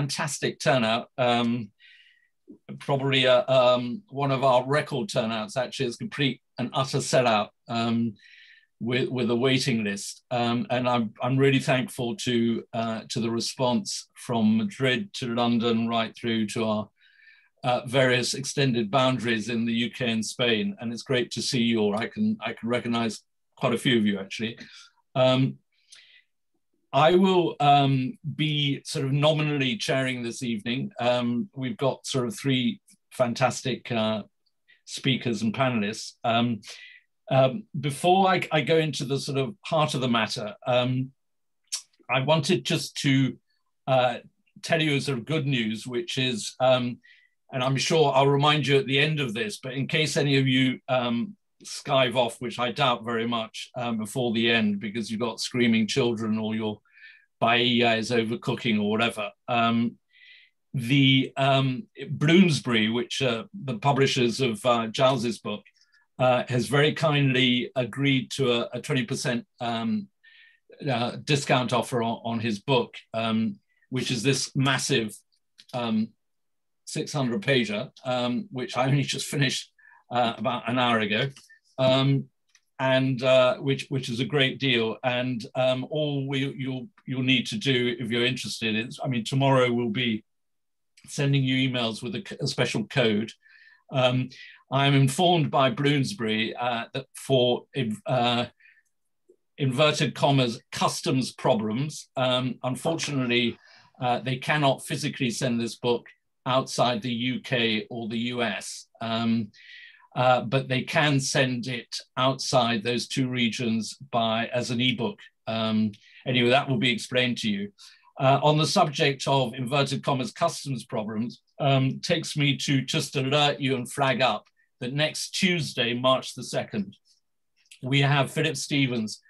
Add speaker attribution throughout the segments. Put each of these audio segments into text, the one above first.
Speaker 1: fantastic turnout. Um, probably a, um, one of our record turnouts. Actually, it's complete and utter sellout um, with with a waiting list. Um, and I'm I'm really thankful to uh, to the response from Madrid to London, right through to our uh, various extended boundaries in the UK and Spain. And it's great to see you, or I can I can recognise quite a few of you actually. Um, I will um, be sort of nominally chairing this evening. Um, we've got sort of three fantastic uh, speakers and panelists. Um, um before I, I, go into the sort of heart of the matter, um, I wanted just to uh, tell you a sort of good news, which is, um, and I'm sure I'll remind you at the end of this, but in case any of you skive off, which I doubt very much um, before the end because you've got screaming children or your paella is overcooking or whatever. Um, the um, Bloomsbury, which uh, the publishers of uh, Giles's book, uh, has very kindly agreed to a, a 20% um, uh, discount offer on, on his book, um, which is this massive um, 600 pager, um, which I only just finished uh, about an hour ago um, and uh, which which is a great deal. And um, all we, you'll you'll need to do if you're interested is, I mean, tomorrow we'll be sending you emails with a, a special code. Um, I'm informed by Bloomsbury uh, that for uh, inverted commas customs problems, um, unfortunately, uh, they cannot physically send this book outside the UK or the US. Uh, but they can send it outside those two regions by as an ebook. Um, anyway, that will be explained to you. Uh, on the subject of inverted commas customs problems, um, takes me to just alert you and flag up that next Tuesday, March the 2nd, we have Philip Stephens,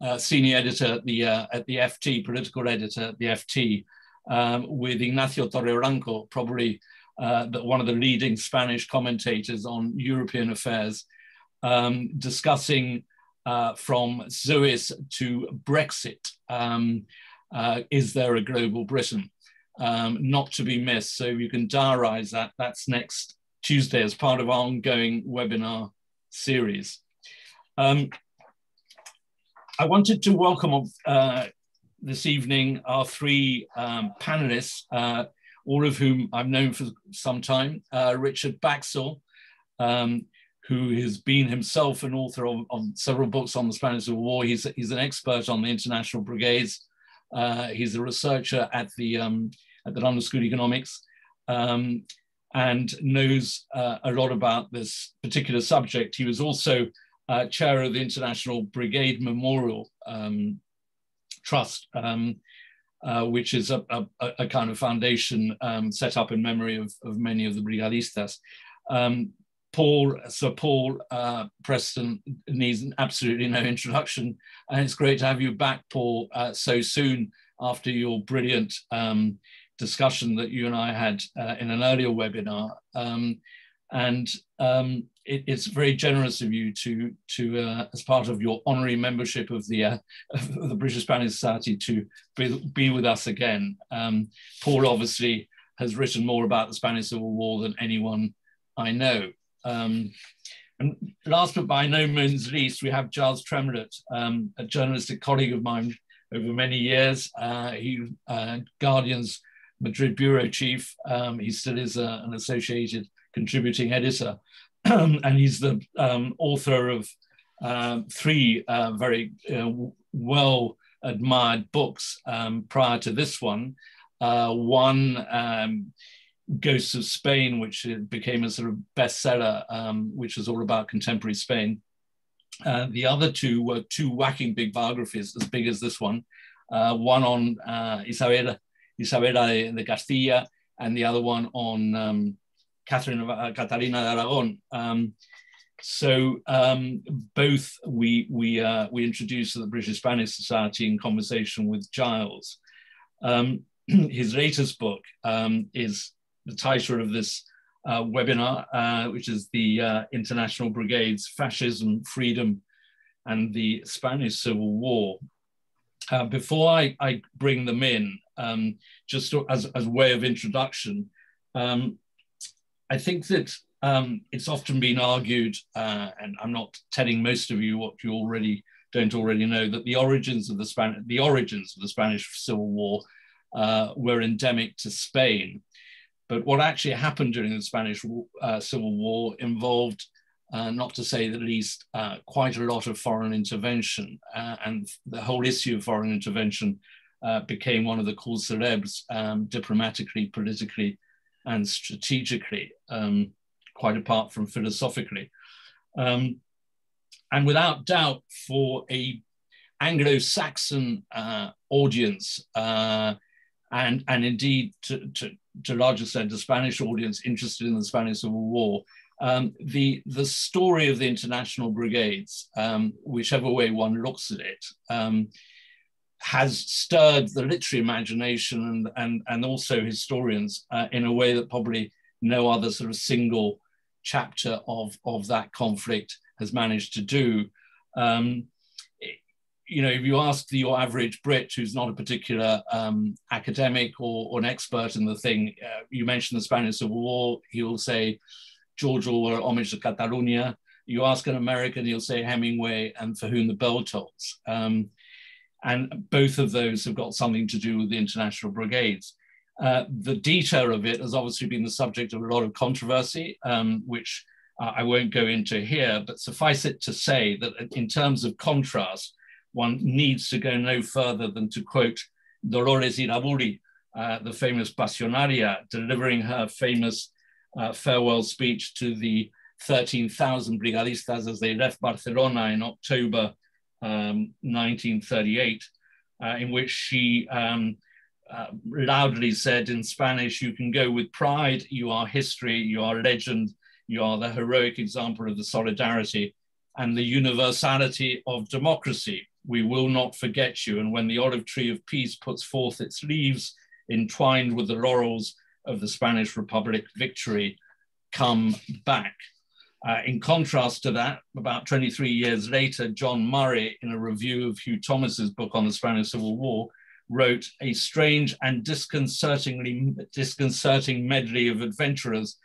Speaker 1: uh, senior editor at the, uh, at the FT, political editor at the FT, um, with Ignacio Torreblanco, probably uh, that one of the leading Spanish commentators on European affairs, um, discussing uh, from Suez to Brexit. Um, uh, is there a global Britain? Um, not to be missed. So you can diarize that. That's next Tuesday as part of our ongoing webinar series. Um, I wanted to welcome uh, this evening our three um, panelists. All of whom I've known for some time. Uh, Richard Baxell, um, who has been himself an author of, of, several books on the Spanish Civil War. He's, he's an expert on the international brigades. Uh, he's a researcher at the, um, at the London School of Economics um, and knows uh, a lot about this particular subject. He was also uh, chair of the International Brigade Memorial um, Trust, um, uh, which is a, a, a, kind of foundation um, set up in memory of, of many of the brigadistas. Um, Paul, Sir Paul uh, Preston needs absolutely no introduction, and it's great to have you back, Paul, uh, so soon after your brilliant um, discussion that you and I had uh, in an earlier webinar. And um, it, it's very generous of you to, to uh, as part of your honorary membership of the, uh, of the British Spanish Society, to be, be with us again. Um, Paul obviously has written more about the Spanish Civil War than anyone I know. Um, and last but by no means least, we have Giles Tremlett, um, a journalistic colleague of mine over many years. Uh, he uh, Guardian's Madrid bureau chief. Um, he still is uh, an associated contributing editor. and he's the um, author of uh, three uh, very uh, well admired books um, prior to this one. Uh, one, um, Ghosts of Spain, which became a sort of bestseller, um, which was all about contemporary Spain. Uh, the other two were two whacking big biographies, as big as this one. Uh, one on Isabella, Isabella de, de, Castilla, and the other one on Catherine uh, Catalina de Aragon. Um, so um, both we we uh, we introduced the British Spanish Society in conversation with Giles. Um, his latest book um, is the title of this uh, webinar, uh, which is the uh, International Brigades: Fascism, Freedom, and the Spanish Civil War. Uh, before I, I, bring them in, um, just as, as way of introduction. Um, I think that um, it's often been argued, uh, and I'm not telling most of you what you already don't already know, that the origins of the Spanish the origins of the Spanish Civil War uh, were endemic to Spain. But what actually happened during the Spanish uh, Civil War involved, uh, not to say the least, uh, quite a lot of foreign intervention. Uh, and the whole issue of foreign intervention became one of the causes célèbres um, diplomatically, politically, and strategically, um, quite apart from philosophically. Um, and without doubt, for a Anglo-Saxon uh, audience, uh, and, and indeed to, to, to a large extent a Spanish audience interested in the Spanish Civil War, um, the, the story of the international brigades, um, whichever way one looks at it, um, has stirred the literary imagination and, and, and also historians uh, in a way that probably no other sort of single chapter of, of that conflict has managed to do. Um, you know, if you ask the, your average Brit who's not a particular um, academic or, or, an expert in the thing, uh, you mentioned the Spanish Civil War, he'll say George Orwell, Homage to Catalonia. You ask an American, he'll say Hemingway and For Whom the Bell Tolls. Um, and both of those have got something to do with the international brigades. Uh, the detail of it has obviously been the subject of a lot of controversy, um, which uh, I won't go into here, but suffice it to say that in terms of contrast, one needs to go no further than to quote Dolores Ibárruri, uh, the famous Pasionaria, delivering her famous uh, farewell speech to the 13,000 brigadistas as they left Barcelona in October um, 1938, uh, in which she um, uh, loudly said in Spanish, You can go with pride, you are history, you are legend, you are the heroic example of the solidarity and the universality of democracy. We will not forget you. And when the olive tree of peace puts forth its leaves, entwined with the laurels of the Spanish Republic victory, come back. Uh, in contrast to that, about 23 years later, John Murray, in a review of Hugh Thomas's book on the Spanish Civil War, wrote a strange and disconcertingly disconcerting medley of adventurers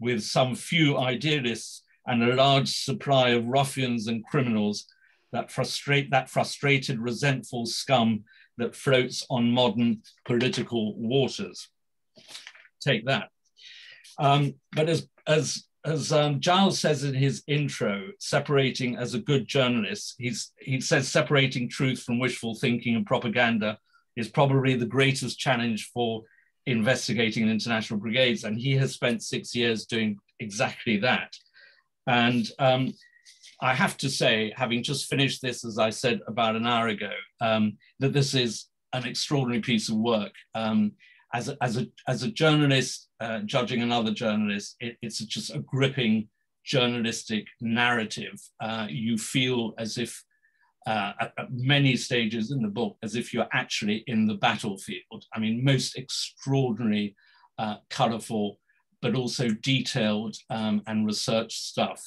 Speaker 1: with some few idealists and a large supply of ruffians and criminals that frustrate that frustrated, resentful scum that floats on modern political waters. Take that. Um, but as as as um, Giles says in his intro, separating as a good journalist, he's, he says separating truth from wishful thinking and propaganda is probably the greatest challenge for investigating international brigades. And he has spent six years doing exactly that. And um, I have to say, having just finished this, as I said about an hour ago, um, that this is an extraordinary piece of work. Um, as, a, as, a, as a journalist uh, judging another journalist, it, it's just a gripping journalistic narrative. Uh, you feel as if uh, at, at, many stages in the book as if you're actually in the battlefield. I mean, most extraordinary, uh, colorful, but also detailed um, and research stuff.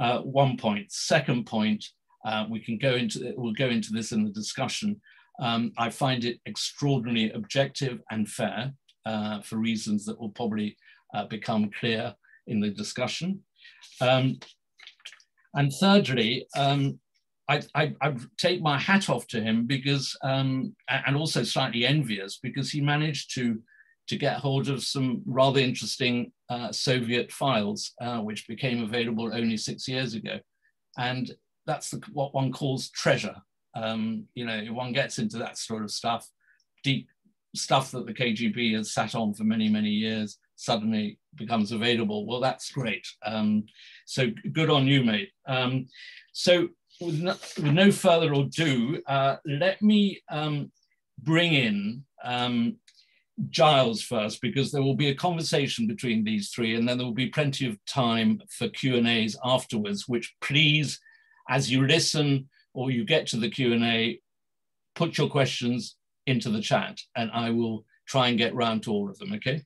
Speaker 1: Uh, one point. Second point, uh, we can go into, we'll go into this in the discussion. Um, I find it extraordinarily objective and fair uh, for reasons that will probably uh, become clear in the discussion. Um, and thirdly, um, I, I, I, take my hat off to him because, um, and also slightly envious because he managed to, to get hold of some rather interesting uh, Soviet files, uh, which became available only six years ago. And that's the, what one calls treasure. Um, you know, one gets into that sort of stuff, deep stuff that the KGB has sat on for many, many years suddenly becomes available. Well, that's great. Um, so good on you, mate. Um, so with no, with no, further ado, uh, let me um, bring in um, Giles first, because there will be a conversation between these three, and then there will be plenty of time for Q&As afterwards, which please, as you listen or you get to the Q&A, put your questions into the chat and I will try and get round to all of them, okay?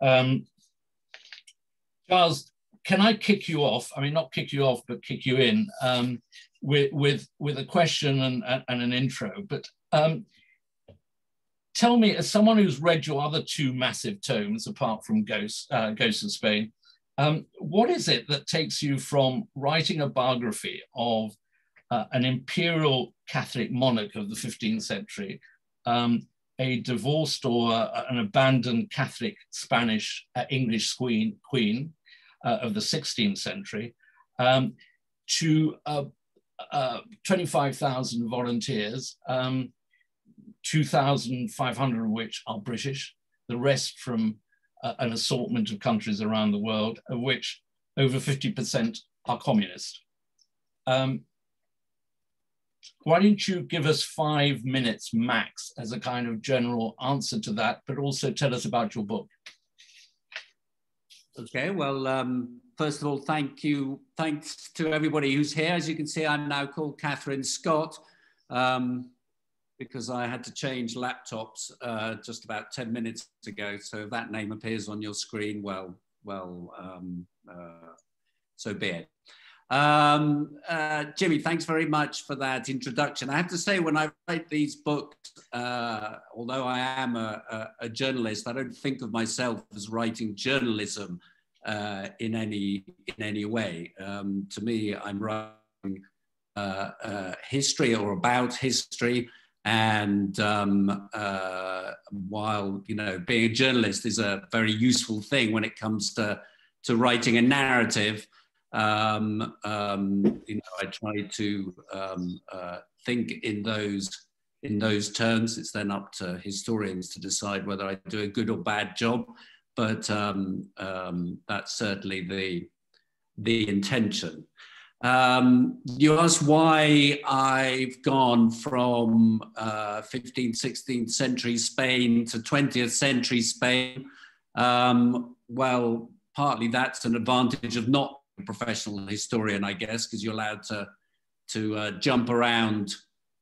Speaker 1: Um, Giles, can I kick you off? I mean, not kick you off, but kick you in um, with, with, with a question and, and an intro. But um, tell me, as someone who's read your other two massive tomes, apart from Ghosts, uh, Ghosts of Spain, um, what is it that takes you from writing a biography of uh, an imperial Catholic monarch of the 15th century, um, a divorced or uh, an abandoned Catholic Spanish uh, English queen, queen uh, of the 16th century, um, to uh, 25,000 volunteers, um, 2,500 of which are British, the rest from uh, an assortment of countries around the world, of which over 50% are communist. Um, why don't you give us five minutes max as a kind of general answer to that, but also tell us about your book?
Speaker 2: Okay, well, um, first of all, thank you. Thanks to everybody who's here. As you can see, I'm now called Catherine Scott um, because I had to change laptops uh, just about 10 minutes ago. So if that name appears on your screen, well, well, um, uh, so be it. Um, uh, Jimmy, thanks very much for that introduction. I have to say, when I write these books, uh, although I am a, a, a, journalist, I don't think of myself as writing journalism uh, in any in any way. Um, to me, I'm writing uh, uh, history or about history. And um, uh, while you know being a journalist is a very useful thing when it comes to to writing a narrative, um, um, you know, I try to um, uh, think in those in those terms. It's then up to historians to decide whether I do a good or bad job, but um, um, that's certainly the the intention. Um, you asked why I've gone from uh, 15th, 16th century Spain to 20th century Spain. Well, partly that's an advantage of not professional historian, I guess, because you're allowed to to uh, jump around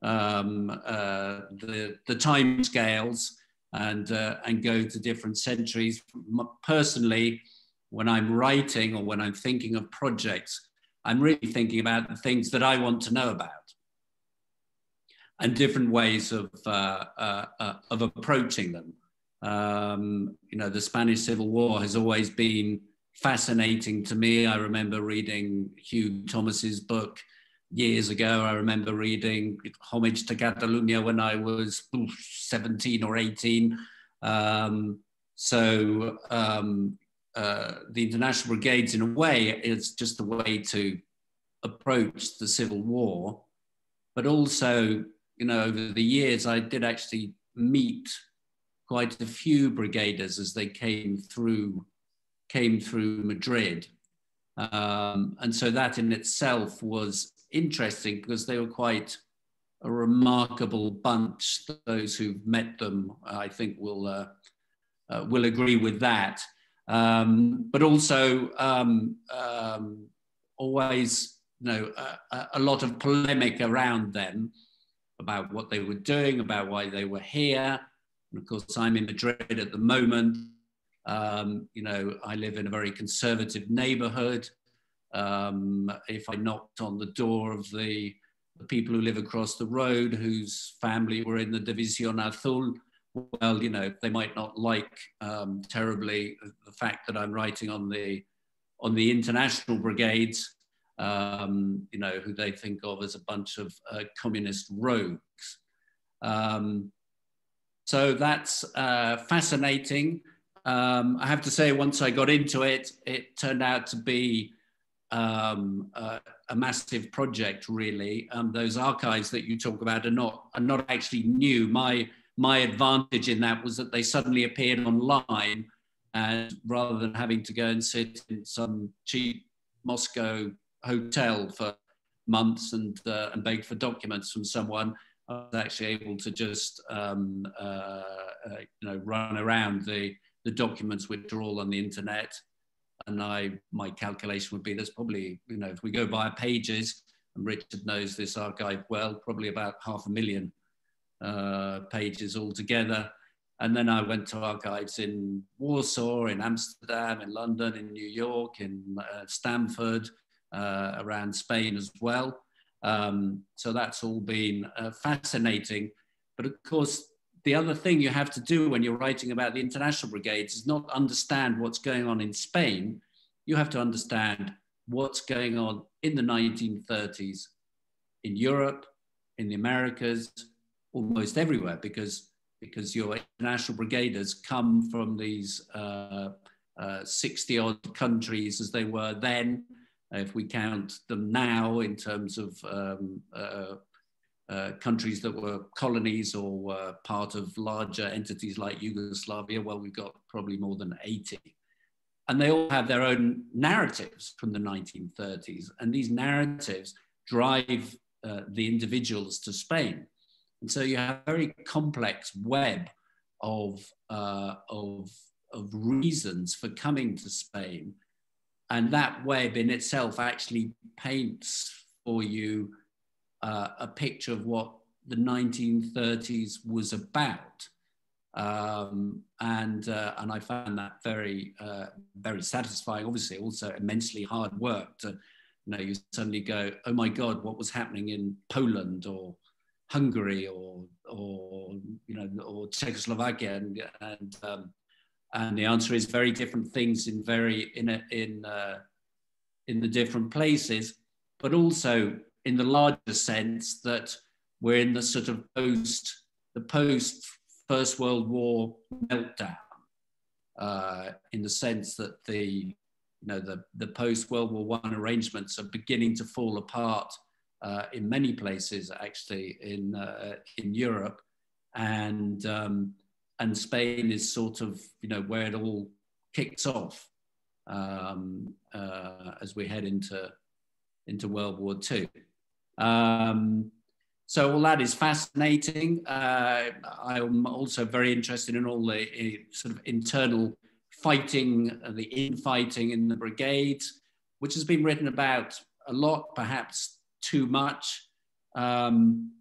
Speaker 2: um, uh, the the time scales and uh, and go to different centuries. Personally, when I'm writing or when I'm thinking of projects, I'm really thinking about the things that I want to know about and different ways of uh, uh, uh, of approaching them. Um, you know, the Spanish Civil War has always been fascinating to me. I remember reading Hugh Thomas's book years ago. I remember reading Homage to Catalonia when I was 17 or 18. Um, so um, uh, the international brigades, in a way, is just a way to approach the civil war. But also, you know, over the years, I did actually meet quite a few brigaders as they came through came through Madrid. Um, and so that in itself was interesting because they were quite a remarkable bunch. Those who've met them, I think, will uh, uh, will agree with that. Um, but also, um, um always, you know, a, a, lot of polemic around them about what they were doing, about why they were here. And of course, I'm in Madrid at the moment. Um, you know, I live in a very conservative neighborhood. Um, if I knocked on the door of the, the, people who live across the road, whose family were in the División Azul, well, you know, they might not like um, terribly the fact that I'm writing on the on the international brigades, um, you know, who they think of as a bunch of uh, communist rogues. Um, so that's uh, fascinating. Um, I have to say, once I got into it, it turned out to be um, a, massive project. Really, um, those archives that you talk about are not are not actually new. My my advantage in that was that they suddenly appeared online, and rather than having to go and sit in some cheap Moscow hotel for months and uh, and beg for documents from someone, I was actually able to just um, uh, uh, you know run around the the documents which are all on the internet. And I, my calculation would be there's probably, you know, if we go by pages, and Richard knows this archive well, probably about half a million uh, pages altogether. And then I went to archives in Warsaw, in Amsterdam, in London, in New York, in uh, Stamford, uh, around Spain as well. Um, so that's all been uh, fascinating. But of course, the other thing you have to do when you're writing about the international brigades is not understand what's going on in Spain. You have to understand what's going on in the 1930s in Europe, in the Americas, almost everywhere, because because your international brigaders come from these uh, uh, 60 odd countries as they were then, if we count them now in terms of um, uh, uh, countries that were colonies or were part of larger entities like Yugoslavia, well, we've got probably more than 80. And they all have their own narratives from the 1930s. And these narratives drive uh, the individuals to Spain. And so you have a very complex web of, uh, of, of reasons for coming to Spain. And that web in itself actually paints for you uh, a picture of what the 1930s was about. Um, and, uh, and I found that very, uh, very satisfying. Obviously, also immensely hard work to, you know, you suddenly go, oh my God, what was happening in Poland or Hungary or, or you know, or Czechoslovakia, and and, um, and the answer is very different things in very in a, in uh, in the different places, but also in the larger sense that we're in the sort of post the post First World War meltdown, uh, in the sense that the you know the, the post World War One arrangements are beginning to fall apart uh, in many places, actually in uh, in Europe, and um, and Spain is sort of you know where it all kicks off um, uh, as we head into into World War Two. Um, so all that is fascinating. Uh, I'm also very interested in all the uh, sort of internal fighting, uh, the infighting in the brigades, which has been written about a lot, perhaps too much. Um,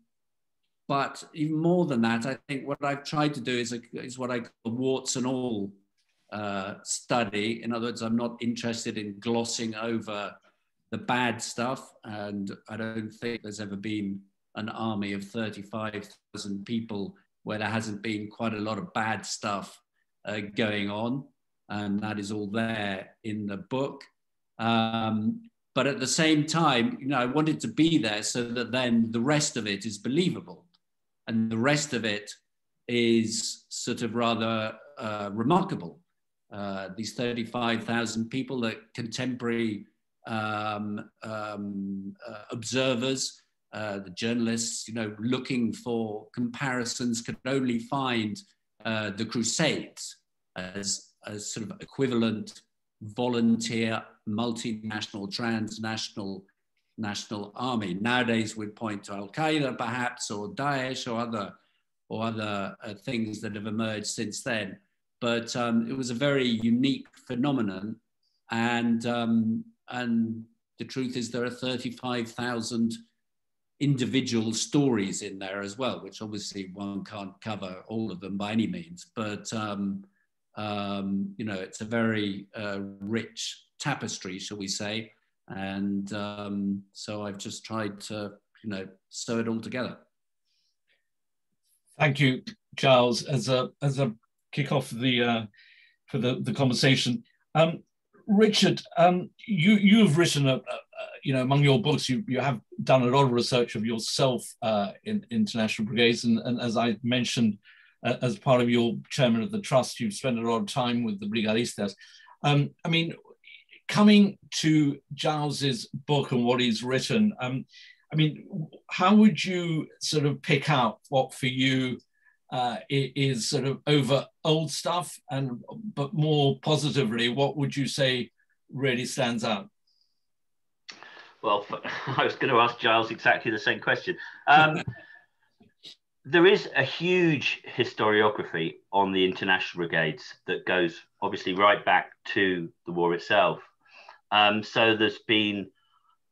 Speaker 2: but even more than that, I think what I've tried to do is, a, is what I call warts and all uh, study. In other words, I'm not interested in glossing over the bad stuff. And I don't think there's ever been an army of 35,000 people where there hasn't been quite a lot of bad stuff uh, going on. And that is all there in the book. Um, but at the same time, you know, I wanted to be there so that then the rest of it is believable. And the rest of it is sort of rather uh, remarkable. Uh, these 35,000 people that contemporary um, um, uh, observers, uh, the journalists, you know, looking for comparisons could only find uh, the Crusades as, a sort of equivalent volunteer, multinational, transnational national army. Nowadays, we'd point to Al Qaeda, perhaps, or Daesh, or other, or other uh, things that have emerged since then. But um, it was a very unique phenomenon, and um, and the truth is there are 35,000 individual stories in there as well, which obviously one can't cover all of them by any means. But, um, um, you know, it's a very uh, rich tapestry, shall we say. And um, so I've just tried to, you know, sew it all together.
Speaker 1: Thank you, Charles. As a as a kick off the uh, for the the conversation, um, Richard, um, you you've written a, a, you know among your books you you have done a lot of research of yourself uh, in international brigades, and, and as I mentioned, uh, as part of your chairman of the trust, you've spent a lot of time with the brigadistas. Um, I mean, coming to Giles's book and what he's written, um, I mean, how would you sort of pick out what for you uh, is sort of over old stuff, and but more positively, what would you say really stands out?
Speaker 3: Well, I was going to ask Giles exactly the same question. Um, there is a huge historiography on the international brigades that goes obviously right back to the war itself. Um, so there's been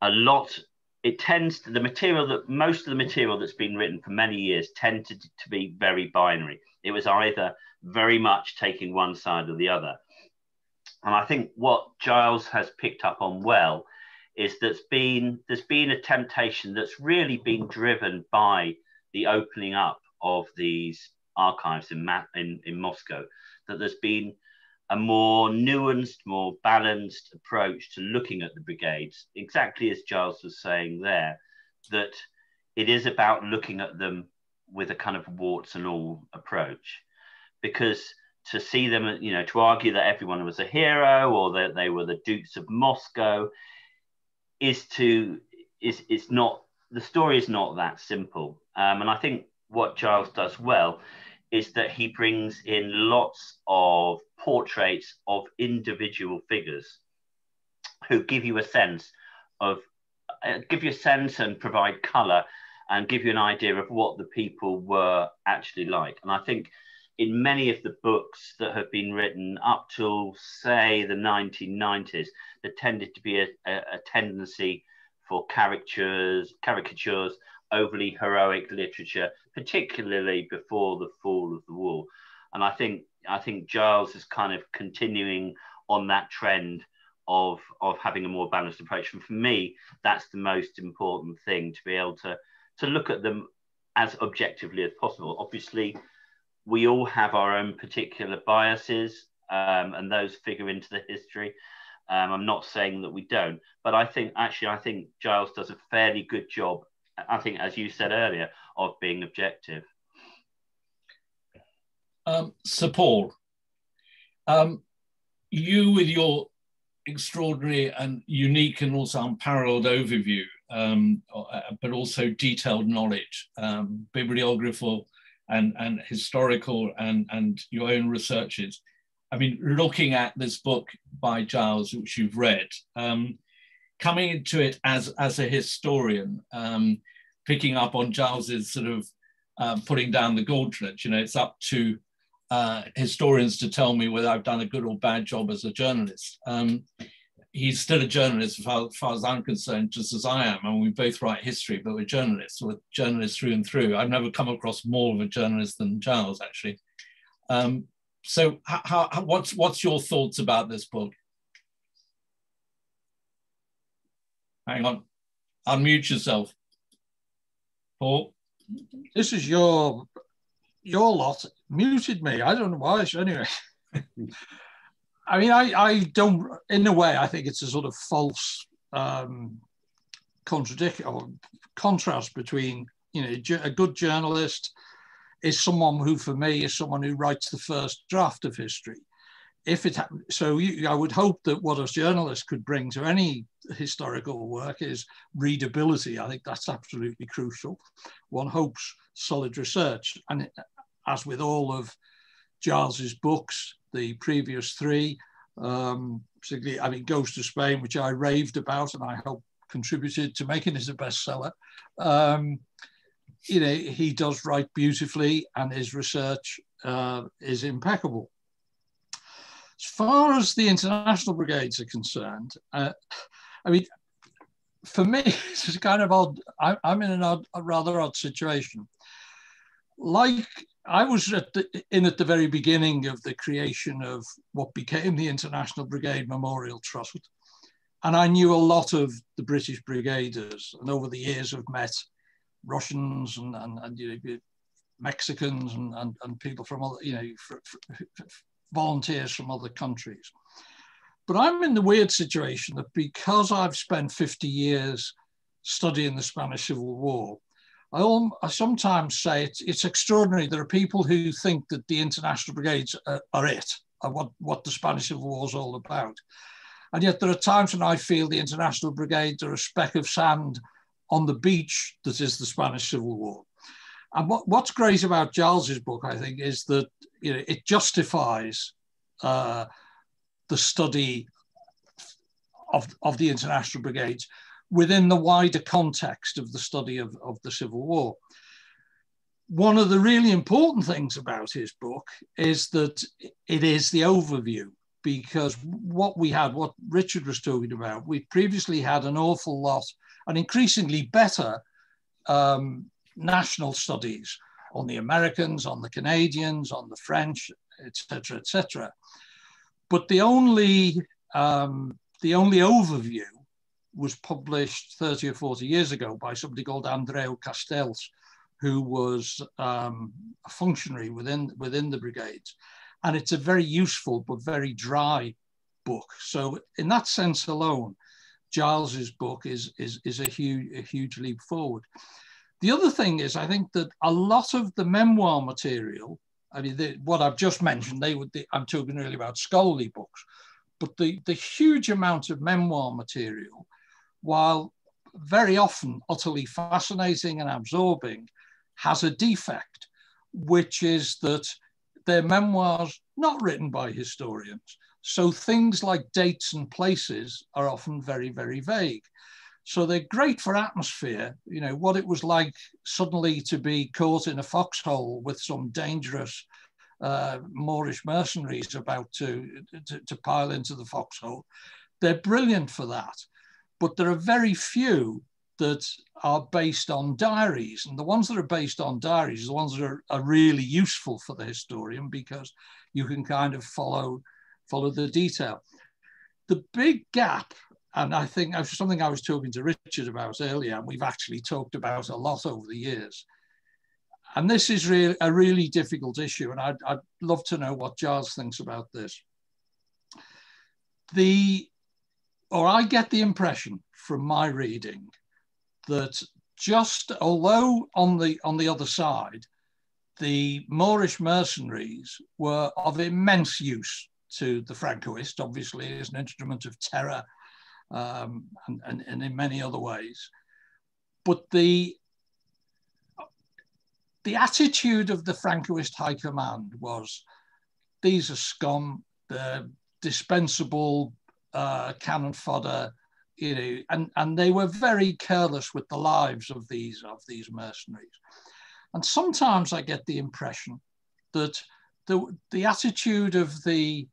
Speaker 3: a lot it tends to the material that most of the material that's been written for many years tended to be very binary. It was either very much taking one side or the other. And I think what Giles has picked up on well is that's been there's been a temptation that's really been driven by the opening up of these archives in, in, in Moscow, that there's been a more nuanced, more balanced approach to looking at the brigades, exactly as Giles was saying there, that it is about looking at them with a kind of warts and all approach. Because to see them, you know, to argue that everyone was a hero or that they were the Dukes of Moscow is to, is, it's not, the story is not that simple. Um, and I think what Giles does well is that he brings in lots of portraits of individual figures who give you a sense of uh, give you a sense and provide color and give you an idea of what the people were actually like. And i think in many of the books that have been written up till say the 1990s there tended to be a, a, a tendency for caricatures caricatures overly heroic literature, particularly before the fall of the wall. And I think I think Giles is kind of continuing on that trend of of having a more balanced approach. And for me, that's the most important thing to be able to to look at them as objectively as possible. Obviously, we all have our own particular biases, um, and those figure into the history. Um, I'm not saying that we don't, but I think actually I think Giles does a fairly good job I think, as you said earlier, of being objective.
Speaker 1: Um, Sir Paul, um, you with your extraordinary and unique and also unparalleled overview, um, uh, but also detailed knowledge, um, bibliographical and, and historical and, and your own researches. I mean, looking at this book by Giles, which you've read, um, coming into it as as a historian, um, picking up on Giles's sort of uh, putting down the gauntlet. You know, it's up to uh, historians to tell me whether I've done a good or bad job as a journalist. Um, he's still a journalist, as far, as far, as I'm concerned, just as I am. And we both write history, but we're journalists. We're journalists through and through. I've never come across more of a journalist than Giles, actually. Um, so, how, how, what's what's your thoughts about this book? Hang on, unmute yourself. Paul?
Speaker 4: This is your your lot muted me. I don't know why. Anyway, I mean, I, I don't, in a way, I think it's a sort of false um, contradiction or contrast between, you know, a good journalist is someone who, for me, is someone who writes the first draft of history if it so you, I would hope that what us journalists could bring to any historical work is readability. I think that's absolutely crucial. One hopes solid research, and as with all of Giles's books, the previous three, um, particularly I mean Ghosts of Spain, which I raved about, and I hope contributed to making it a bestseller. Um, you know, he does write beautifully, and his research uh, is impeccable. As far as the international brigades are concerned, uh, I mean, for me, it's kind of odd. I, am in an odd, a rather odd situation. Like I was at the, in at the very beginning of the creation of what became the International Brigade Memorial Trust, and I knew a lot of the British brigaders, and over the years have met Russians and, and, and you know, Mexicans and, and, and, people from other, you know, volunteers from other countries. But I'm in the weird situation that because I've spent 50 years studying the Spanish Civil War, I, I sometimes say it's, it's, extraordinary. There are people who think that the international brigades are, are it, are what, what the Spanish Civil War is all about. And yet there are times when I feel the international brigades are a speck of sand on the beach that is the Spanish Civil War. And what, what's great about Giles's book, I think, is that you know, it justifies uh, the study of, of the international brigades within the wider context of the study of, of the Civil War. One of the really important things about his book is that it is the overview because what we had, what Richard was talking about, we previously had an awful lot, and increasingly better um, national studies on the Americans, on the Canadians, on the French, etc., etc. But the only um, the only overview was published 30 or 40 years ago by somebody called Andreu Castells, who was um, a functionary within, within the brigades. And it's a very useful but very dry book. So in that sense alone, Giles's book is, is, is a, huge, a huge leap forward. The other thing is, I think that a lot of the memoir material, I mean, the, what I've just mentioned, they would, the, I'm talking really about scholarly books, but the, the huge amount of memoir material, while very often utterly fascinating and absorbing, has a defect, which is that they're memoirs not written by historians. So things like dates and places are often very, very vague. So they're great for atmosphere, you know, what it was like suddenly to be caught in a foxhole with some dangerous uh, Moorish mercenaries about to, to, to pile into the foxhole. They're brilliant for that. But there are very few that are based on diaries. And the ones that are based on diaries are the ones that are, are really useful for the historian because you can kind of follow, follow the detail. The big gap, and I think something I was talking to Richard about earlier, and we've actually talked about a lot over the years. And this is really a really difficult issue, and I'd, I'd love to know what Giles thinks about this. The, or I get the impression from my reading that just although on the on the other side, the Moorish mercenaries were of immense use to the Francoists, obviously as an instrument of terror um, and, and, and in many other ways. But the the attitude of the Francoist high command was these are scum, they're dispensable uh, cannon fodder, you know, and, and they were very careless with the lives of these of these mercenaries. And sometimes I get the impression that the, the attitude of the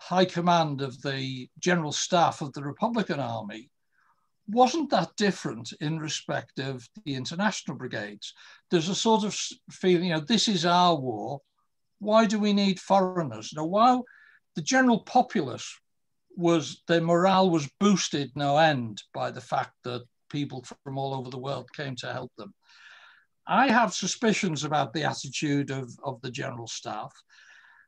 Speaker 4: high command of the general staff of the Republican Army wasn't that different in respect of the international brigades. There's a sort of feeling, you know, this is our war. Why do we need foreigners? Now, while the general populace was their morale was boosted no end by the fact that people from all over the world came to help them. I have suspicions about the attitude of, of the general staff.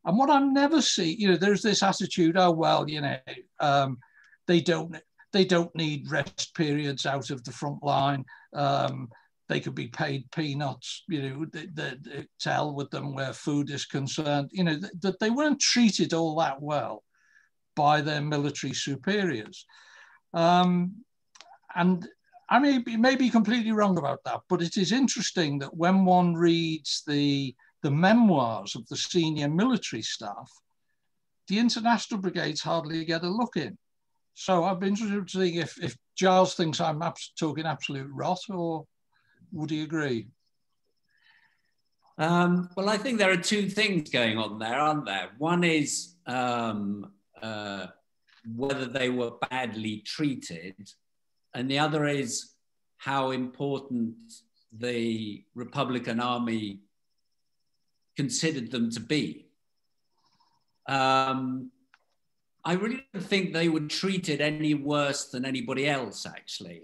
Speaker 4: And what I never see, you know, there's this attitude, oh, well, you know, um, they don't they don't need rest periods out of the front line. Um, they could be paid peanuts, you know, they, they, they tell with them where food is concerned, you know, that they weren't treated all that well by their military superiors. Um, and I may be completely wrong about that, but it is interesting that when one reads the, the memoirs of the senior military staff, the international brigades hardly get a look in. So I've been interested to see if, if Giles thinks I'm abs talking absolute rot or would he agree?
Speaker 2: Um, well, I think there are two things going on there, aren't there? One is um, uh, whether they were badly treated, and the other is how important the Republican Army considered them to be. Um, I really don't think they were treated any worse than anybody else, actually.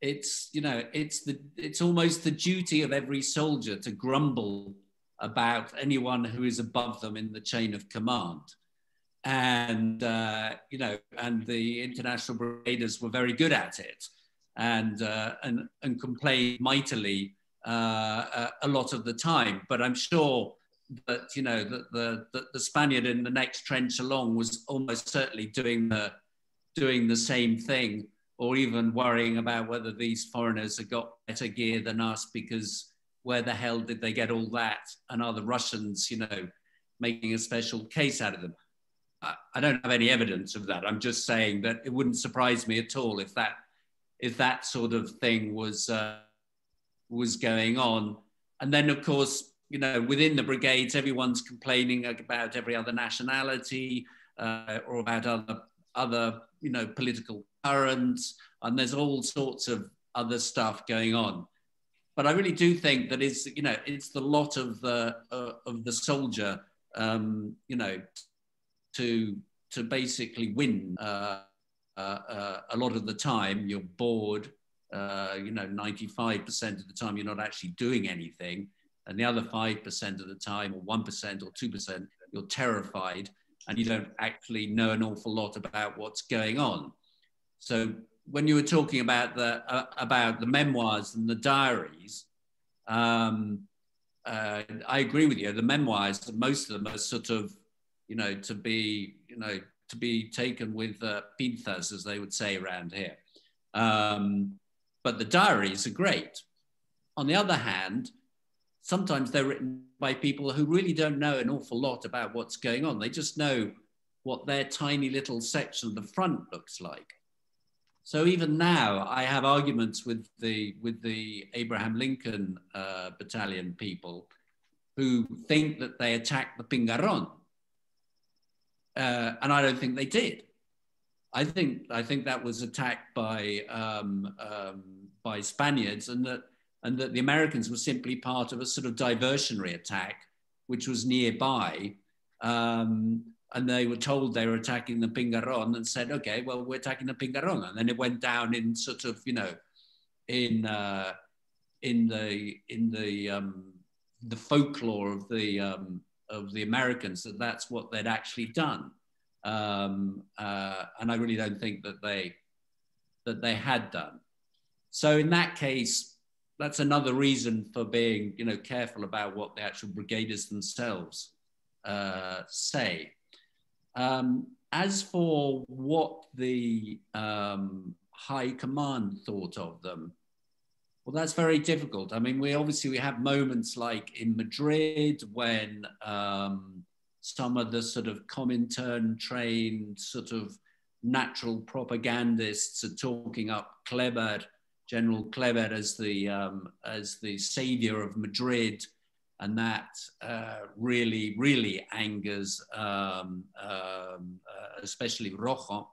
Speaker 2: It's, you know, it's, the, it's almost the duty of every soldier to grumble about anyone who is above them in the chain of command and uh, you know, and the international brigaders were very good at it, and uh, and and complained mightily uh, a lot of the time. But I'm sure that you know that the, the the Spaniard in the next trench along was almost certainly doing the doing the same thing, or even worrying about whether these foreigners had got better gear than us because where the hell did they get all that? And are the Russians, you know, making a special case out of them? I don't have any evidence of that. I'm just saying that it wouldn't surprise me at all if that if that sort of thing was uh, was going on. And then, of course, you know, within the brigades, everyone's complaining about every other nationality uh, or about other other you know political currents, and there's all sorts of other stuff going on. But I really do think that it's you know it's the lot of the uh, of the soldier um, you know to to basically win uh, uh, uh, a lot of the time. You're bored, uh, you know, 95% of the time you're not actually doing anything. And the other 5% of the time, or 1% or 2%, you're terrified and you don't actually know an awful lot about what's going on. So when you were talking about the, uh, about the memoirs and the diaries, um, uh, I agree with you. The memoirs, most of them are sort of, you know, to be, you know, to be taken with uh, as they would say around here. Um, but the diaries are great. On the other hand, sometimes they're written by people who really don't know an awful lot about what's going on. They just know what their tiny little section of the front looks like. So even now, I have arguments with the with the Abraham Lincoln uh, Battalion people who think that they attacked the Pingarron, uh, and I don't think they did. I think I think that was attacked by um, um, by Spaniards, and that and that the Americans were simply part of a sort of diversionary attack, which was nearby. Um, and they were told they were attacking the Pingarron and said, okay, well, we're attacking the Pingarron. And then it went down in sort of, you know, in, uh, in the, in the, um, the folklore of the, um, of the Americans that that's what they'd actually done. Um, uh, and I really don't think that they, that they had done. So in that case, that's another reason for being, you know, careful about what the actual brigaders themselves uh, say. Um, as for what the um, high command thought of them, well, that's very difficult. I mean, we obviously we have moments like in Madrid when um, some of the sort of Comintern trained sort of natural propagandists are talking up Kleber, General Kleber as the um, as the savior of Madrid and that uh, really, really angers, um, um, uh, especially Rojo.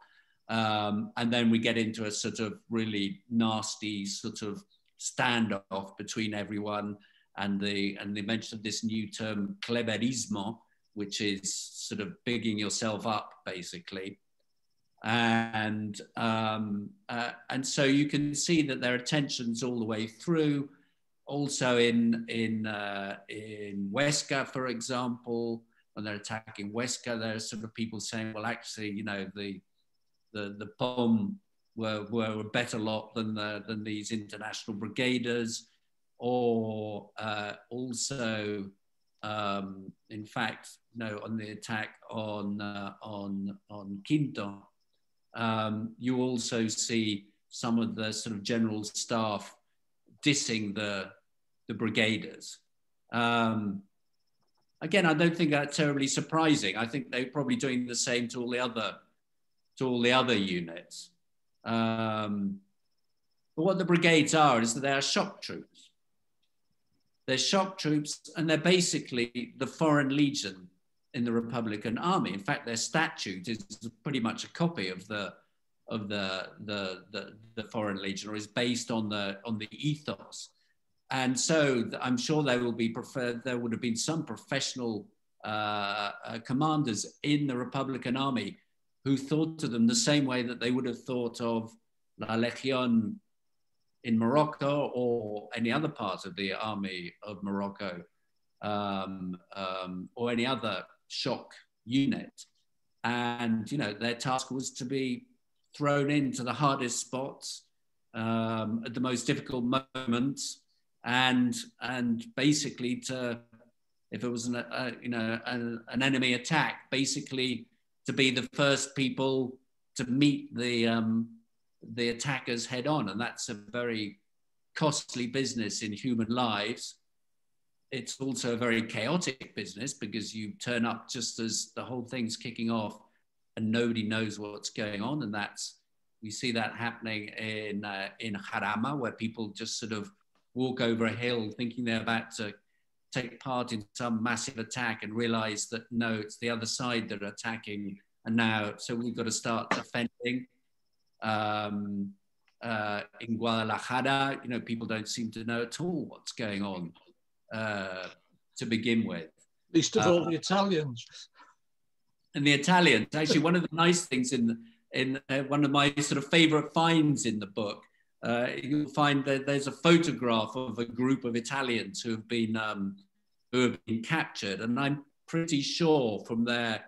Speaker 2: Um, and then we get into a sort of really nasty sort of standoff between everyone. And the and they mentioned this new term, Kleberismo, which is sort of bigging yourself up, basically. And um, uh, and so you can see that there are tensions all the way through also in in uh, in Huesca, for example, when they're attacking Huesca, there are sort of people saying, well, actually, you know, the the the POUM were were a better lot than the, than these international brigaders, or uh, also, um, in fact, know, on the attack on uh, on on Quinto, um, you also see some of the sort of general staff dissing the the brigaders. Um, again, I don't think that's terribly surprising. I think they're probably doing the same to all the other to all the other units. Um, but what the brigades are is that they are shock troops. They're shock troops, and they're basically the Foreign Legion in the Republican Army. In fact, their statute is pretty much a copy of the of the the the, the Foreign Legion, or is based on the on the ethos and so I'm sure there will be preferred, there would have been some professional uh, uh, commanders in the Republican Army who thought of them the same way that they would have thought of La Legion in Morocco or any other part of the army of Morocco um, um, or any other shock unit. And, you know, their task was to be thrown into the hardest spots um, at the most difficult moments and and basically to if it was an a, you know an, an, enemy attack, basically to be the first people to meet the um, the attackers head on, and that's a very costly business in human lives. It's also a very chaotic business because you turn up just as the whole thing's kicking off, and nobody knows what's going on, and that's we see that happening in uh, in Jarama, where people just sort of walk over a hill thinking they're about to take part in some massive attack and realize that no, it's the other side that are attacking. And now, so we've got to start defending. Um, uh, in Guadalajara, you know, people don't seem to know at all what's going on uh, to begin with.
Speaker 4: Least of all uh, the Italians.
Speaker 2: And the Italians, actually, one of the nice things in in uh, one of my sort of favorite finds in the book uh, you'll find that there's a photograph of a group of Italians who have been um, who have been captured, and I'm pretty sure from their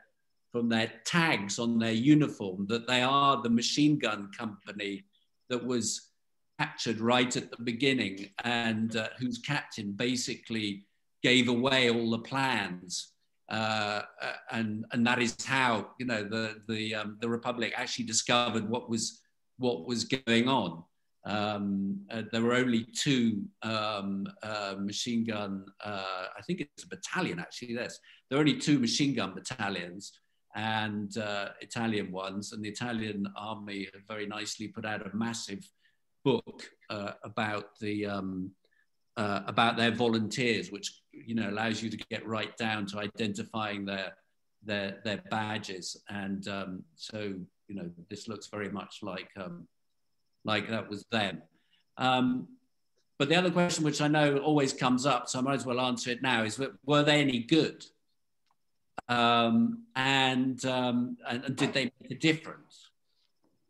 Speaker 2: from their tags on their uniform that they are the machine gun company that was captured right at the beginning and uh, whose captain basically gave away all the plans uh, uh, and and that is how you know the the um, the republic actually discovered what was what was going on um, uh, there were only two um, uh, machine gun, uh, I think it's a battalion actually, yes. There were only two machine gun battalions and uh, Italian ones, and the Italian army very nicely put out a massive book uh, about the um, uh, about their volunteers, which you know allows you to get right down to identifying their their their badges, and um, so you know this looks very much like um, like that was them. Um, but the other question, which I know always comes up, so I might as well answer it now, is were they any good? Um, and, um, and, and did they make a difference?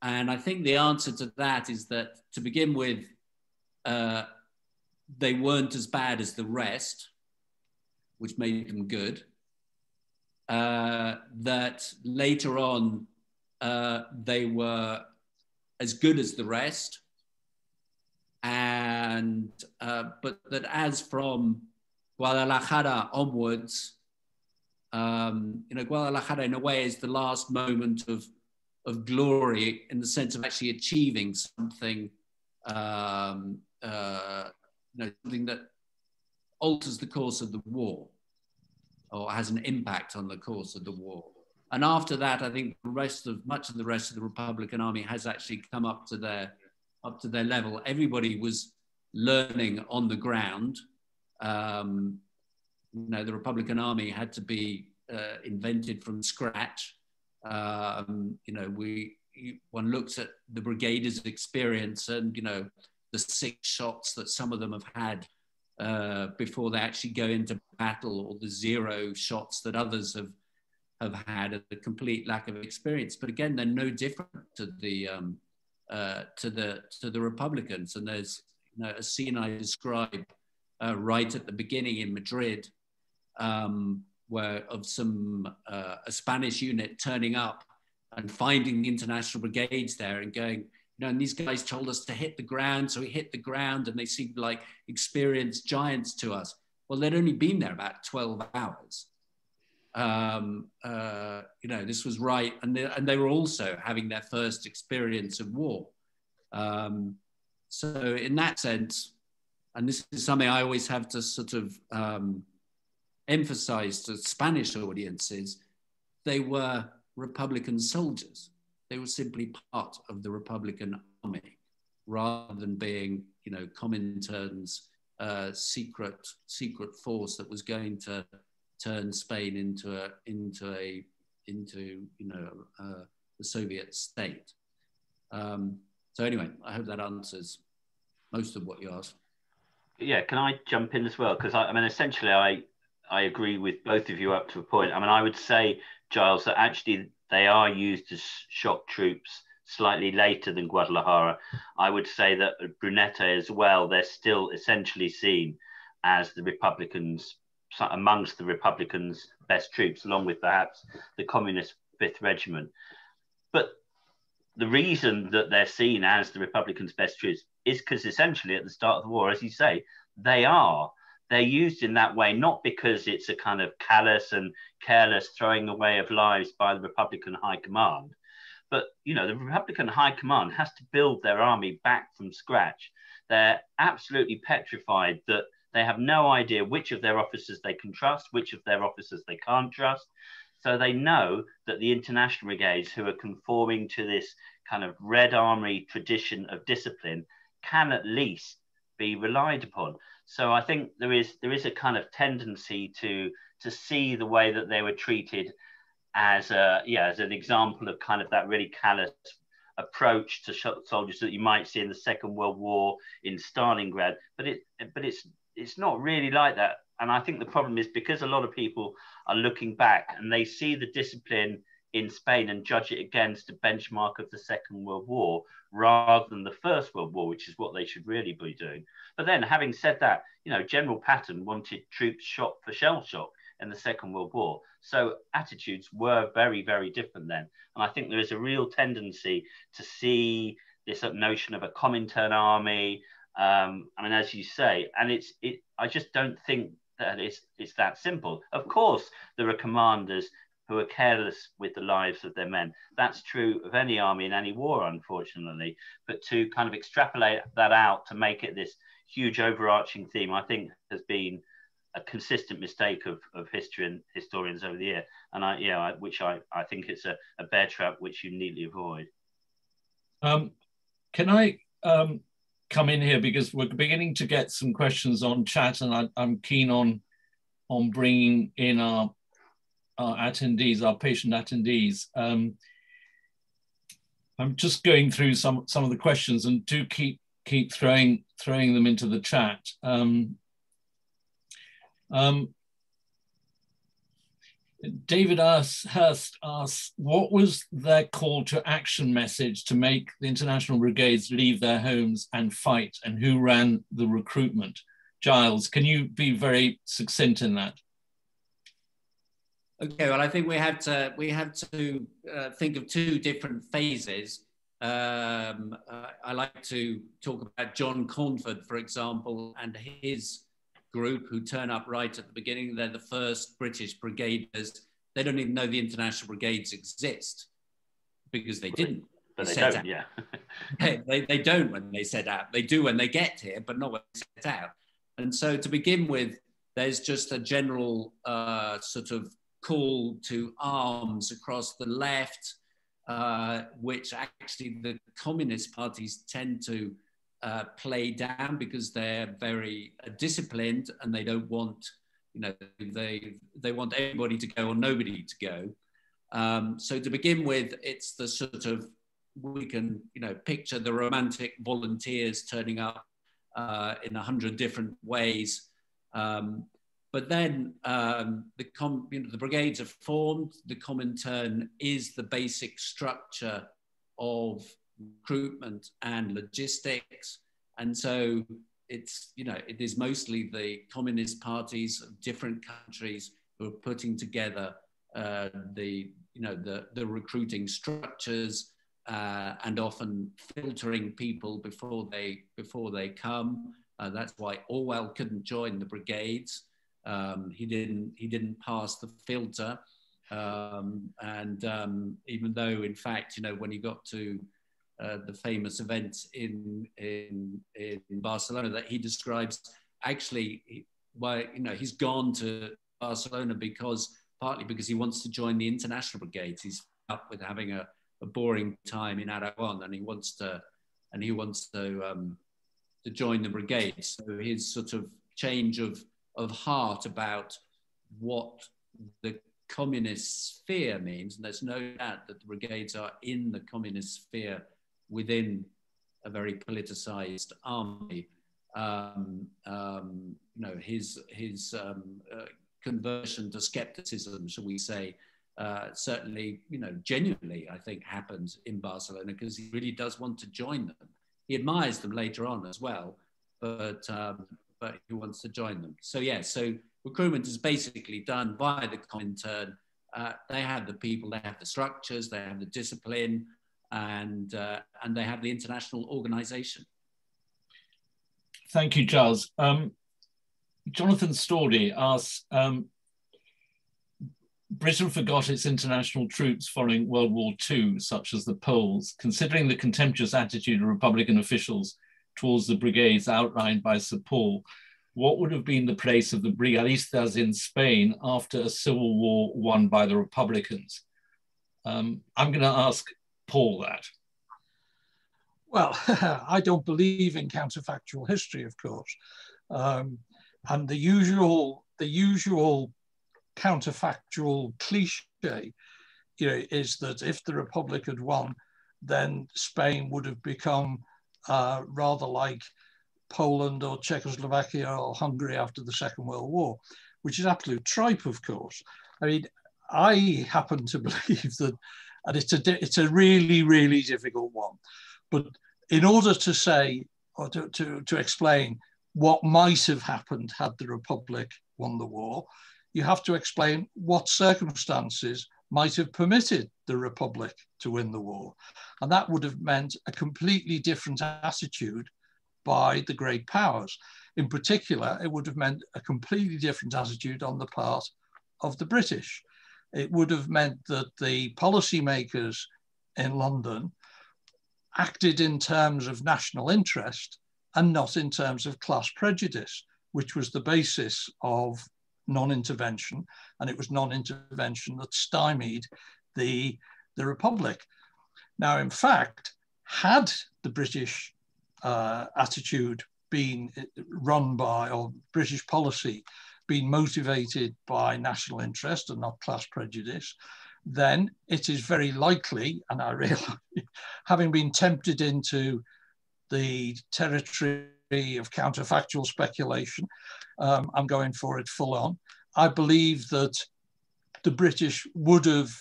Speaker 2: And I think the answer to that is that to begin with, uh, they weren't as bad as the rest, which made them good. Uh, that later on, uh, they were as good as the rest. And, uh, but that as from Guadalajara onwards, um, you know, Guadalajara in a way is the last moment of, of glory in the sense of actually achieving something, um, uh, you know, something that alters the course of the war or has an impact on the course of the war. And after that, I think the rest of much of the rest of the Republican Army has actually come up to their up to their level. Everybody was learning on the ground. Um, you know, the Republican Army had to be uh, invented from scratch. Um, you know, we one looks at the brigaders' experience and you know the six shots that some of them have had uh, before they actually go into battle, or the zero shots that others have have had a complete lack of experience. But again, they're no different to the um, uh, to the to the Republicans. And there's you know, a scene I describe uh, right at the beginning in Madrid, um, where of some uh, a Spanish unit turning up and finding the international brigades there and going. You know, and these guys told us to hit the ground, so we hit the ground, and they seemed like experienced giants to us. Well, they'd only been there about 12 hours um, uh, you know, this was right, and they, and they were also having their first experience of war. Um, so, in that sense, and this is something I always have to sort of um, emphasize to Spanish audiences, they were Republican soldiers. They were simply part of the Republican army, rather than being, you know, Comintern's uh, secret secret force that was going to turn Spain into a into a into you know uh, the Soviet state. Um, so anyway, I hope that answers most of what you asked.
Speaker 3: Yeah, can I jump in as well? Because I, I mean, essentially, I I agree with both of you up to a point. I mean, I would say, Giles, that actually they are used as shock troops slightly later than Guadalajara. I would say that Brunete as well, they're still essentially seen as the Republicans amongst the Republicans' best troops, along with perhaps the Communist Fifth Regiment. But the reason that they're seen as the Republicans' best troops is because essentially at the start of the war, as you say, they are. They're used in that way, not because it's a kind of callous and careless throwing away of lives by the Republican High Command. But, you know, the Republican High Command has to build their army back from scratch. They're absolutely petrified that they have no idea which of their officers they can trust, which of their officers they can't trust. So they know that the international brigades who are conforming to this kind of Red Army tradition of discipline can at least be relied upon. So I think there is there is a kind of tendency to to see the way that they were treated as a yeah as an example of kind of that really callous approach to soldiers that you might see in the Second World War in Stalingrad. But it but it's it's not really like that. And I think the problem is because a lot of people are looking back and they see the discipline in Spain and judge it against a benchmark of the Second World War rather than the First World War, which is what they should really be doing. But then, having said that, you know, General Patton wanted troops shot for shell shock in the Second World War. So attitudes were very, very different then. And I think there is a real tendency to see this notion of a Comintern army. Um, I mean, as you say, and it's it. I just don't think that it's it's that simple. Of course, there are commanders who are careless with the lives of their men. That's true of any army in any war, unfortunately. But to kind of extrapolate that out to make it this huge overarching theme, I think has been a consistent mistake of, of history and historians over the year. And I, yeah, I, which I, I think it's a, a bear trap which you neatly avoid.
Speaker 1: Um, can I um, come in here because we're beginning to get some questions on chat, and I, am keen on on bringing in our our attendees, our patient attendees. Um, I'm just going through some some of the questions, and do keep keep throwing throwing them into the chat. Um, um, David Hurst asks, what was their call to action message to make the international brigades leave their homes and fight, and who ran the recruitment? Giles, can you be very succinct in that?
Speaker 2: Okay, well, I think we have to we have to uh, think of two different phases. Um, uh, I like to talk about John Cornford, for example, and his group who turn up right at the beginning. They're the first British brigaders. They don't even know the international brigades exist because they didn't.
Speaker 3: But they don't, out. yeah.
Speaker 2: they, they don't when they set out. They do when they get here, but not when they set out. And so to begin with, there's just a general uh, sort of call to arms across the left, uh, which actually the communist parties tend to uh, play down because they're very uh, disciplined and they don't want, you know, they they want everybody to go or nobody to go. Um, so to begin with, it's the sort of we can you know picture the romantic volunteers turning up uh, in a hundred different ways. Um, but then um, the, you know, the brigades are formed. The Comintern is the basic structure of recruitment and logistics. And so it's, you know, it is mostly the communist parties of different countries who are putting together uh, the, you know, the, the recruiting structures uh, and often filtering people before they, before they come. Uh, that's why Orwell couldn't join the brigades. Um, he didn't, he didn't pass the filter. Um, and um, even though, in fact, you know, when he got to uh, the famous event in, in, in Barcelona that he describes. Actually, why you know he's gone to Barcelona because partly because he wants to join the international brigades. He's up with having a, a boring time in Aragon, and he wants to and he wants to um, to join the brigade. So his sort of change of of heart about what the communist sphere means, and there's no doubt that the brigades are in the communist sphere within a very politicized army. Um, um, you know, his, his um, uh, conversion to skepticism, shall we say, uh, certainly, you know, genuinely, I think happens in Barcelona because he really does want to join them. He admires them later on as well, but, um, but he wants to join them. So, yeah, so recruitment is basically done by the Comintern. Uh, they have the people, they have the structures, they have the discipline, and, uh, and they have the international organization.
Speaker 1: Thank you, Charles. Um, Jonathan Stordy asks, um, Britain forgot its international troops following World War II, such as the Poles, considering the contemptuous attitude of Republican officials towards the brigades outlined by Sir Paul. What would have been the place of the brigadistas in Spain after a civil war won by the Republicans? Um, I'm going to ask Paul that?
Speaker 4: Well, I don't believe in counterfactual history, of course. Um, and the usual, the usual counterfactual cliche, you know, is that if the Republic had won, then Spain would have become uh, rather like Poland or Czechoslovakia or Hungary after the Second World War, which is absolute tripe, of course. I mean, I happen to believe that, and it's a, it's a really, really difficult one. But in order to say, or to, to, to explain what might have happened had the Republic won the war, you have to explain what circumstances might have permitted the Republic to win the war. And that would have meant a completely different attitude by the great powers. In particular, it would have meant a completely different attitude on the part of the British. It would have meant that the policymakers in London acted in terms of national interest and not in terms of class prejudice, which was the basis of non-intervention, and it was non-intervention that stymied the, the Republic. Now, in fact, had the British uh, attitude been run by, or British policy been motivated by national interest and not class prejudice, then it is very likely, and I realize, having been tempted into the territory of counterfactual speculation, um, I'm going for it full on. I believe that the British would have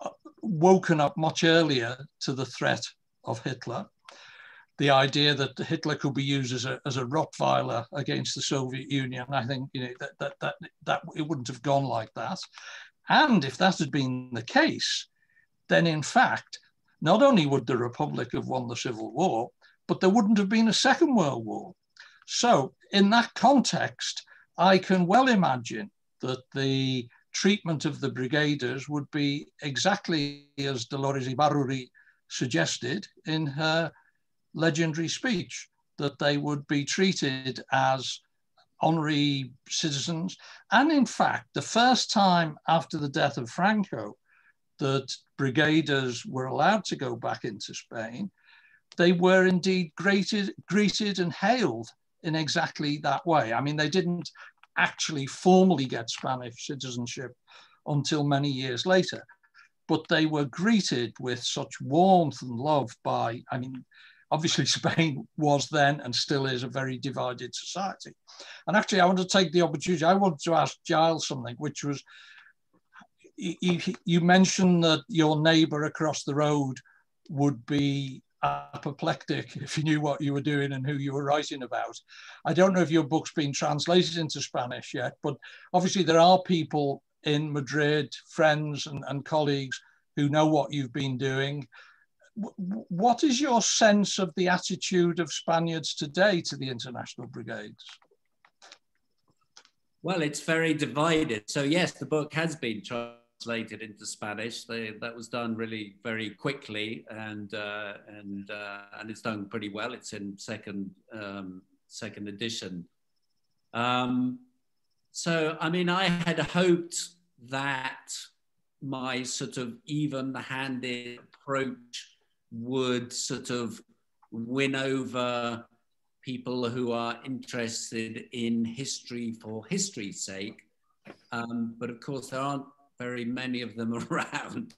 Speaker 4: uh, woken up much earlier to the threat of Hitler. The idea that Hitler could be used as a, as a Rottweiler against the Soviet Union, I think you know that, that, that, that it wouldn't have gone like that. And if that had been the case, then in fact, not only would the Republic have won the Civil War, but there wouldn't have been a Second World War. So, in that context, I can well imagine that the treatment of the brigaders would be exactly as Dolores Ibárruri suggested in her legendary speech, that they would be treated as honorary citizens. And in fact, the first time after the death of Franco that brigaders were allowed to go back into Spain, they were indeed greeted, greeted and hailed in exactly that way. I mean, they didn't actually formally get Spanish citizenship until many years later, but they were greeted with such warmth and love by, I mean, obviously Spain was then and still is a very divided society. And actually, I want to take the opportunity, I wanted to ask Giles something, which was, you, you mentioned that your neighbor across the road would be apoplectic if you knew what you were doing and who you were writing about. I don't know if your book's been translated into Spanish yet, but obviously there are people in Madrid, friends and, and colleagues who know what you've been doing. What is your sense of the attitude of Spaniards today to the international brigades?
Speaker 2: Well, it's very divided. So yes, the book has been translated translated into Spanish. They, that was done really very quickly, and uh, and uh, and it's done pretty well. It's in second um, second edition. Um, so I mean, I had hoped that my sort of even-handed approach would sort of win over people who are interested in history for history's sake. Um, but of course, there aren't very many of them around.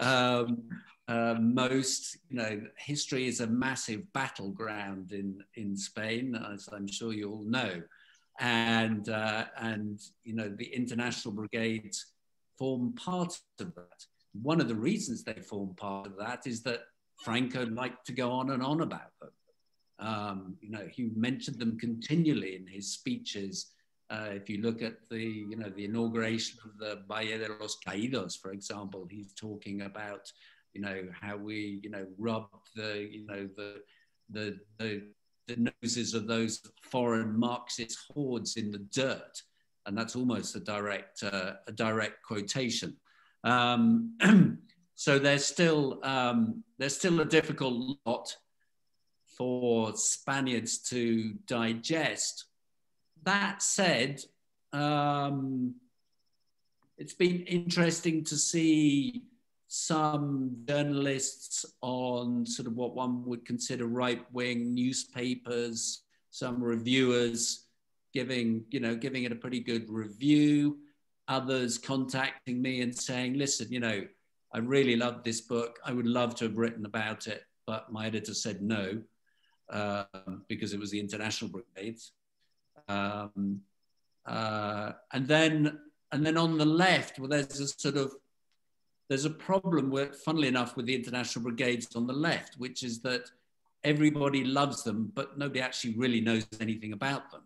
Speaker 2: Um, uh, most, you know, history is a massive battleground in, in Spain, as I'm sure you all know. And, uh, and, you know, the international brigades form part of that. One of the reasons they form part of that is that Franco liked to go on and on about them. Um, you know, he mentioned them continually in his speeches uh, if you look at the, you know, the inauguration of the Valle de los Caídos, for example, he's talking about, you know, how we, you know, rub the, you know, the, the, the, the noses of those foreign Marxist hordes in the dirt, and that's almost a direct, uh, a direct quotation. Um, so there's still, um, there's still a difficult lot for Spaniards to digest that said, um, it's been interesting to see some journalists on sort of what one would consider right-wing newspapers, some reviewers giving, you know, giving it a pretty good review, others contacting me and saying, listen, you know, I really love this book. I would love to have written about it, but my editor said no um, because it was the International Brigades. Um, uh, and then and then on the left, well, there's a sort of there's a problem with, funnily enough, with the international brigades on the left, which is that everybody loves them, but nobody actually really knows anything about them.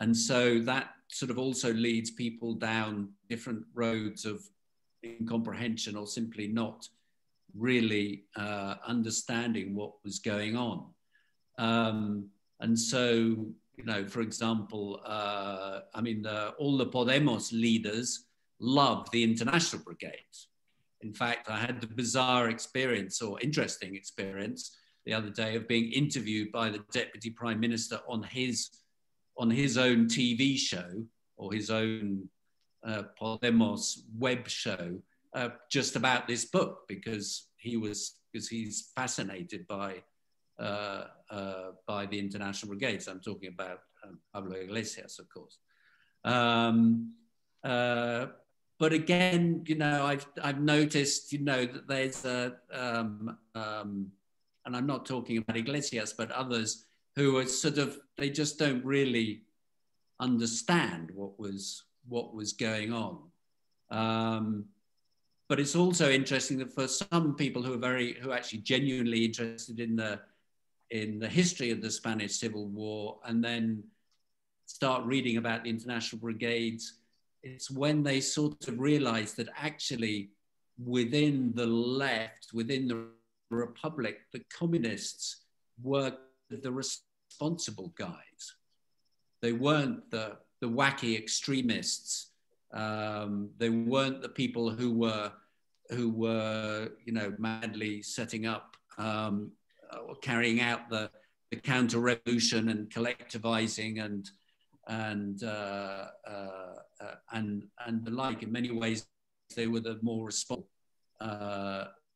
Speaker 2: And so that sort of also leads people down different roads of incomprehension or simply not really uh, understanding what was going on. Um, and so, you know, for example, uh, I mean, all the Podemos leaders love the international brigades. In fact, I had the bizarre experience or interesting experience the other day of being interviewed by the deputy prime minister on his on his own TV show or his own uh, Podemos web show uh, just about this book because he was because he's fascinated by uh, uh by the international brigades. I'm talking about um, Pablo Iglesias, of course. Um, uh, but again, you know, I've I've noticed, you know, that there's a, um, um, and I'm not talking about Iglesias, but others who are sort of they just don't really understand what was what was going on. Um, but it's also interesting that for some people who are very who are actually genuinely interested in the in the history of the Spanish Civil War and then start reading about the international brigades it's when they sort of realize that actually within the left, within the republic, the communists were the responsible guys. They weren't the, the wacky extremists. Um, they weren't the people who were who were you know madly setting up um, or carrying out the, the counter revolution and collectivizing and and uh, uh, uh, and and the like. In many ways, they were the more responsible,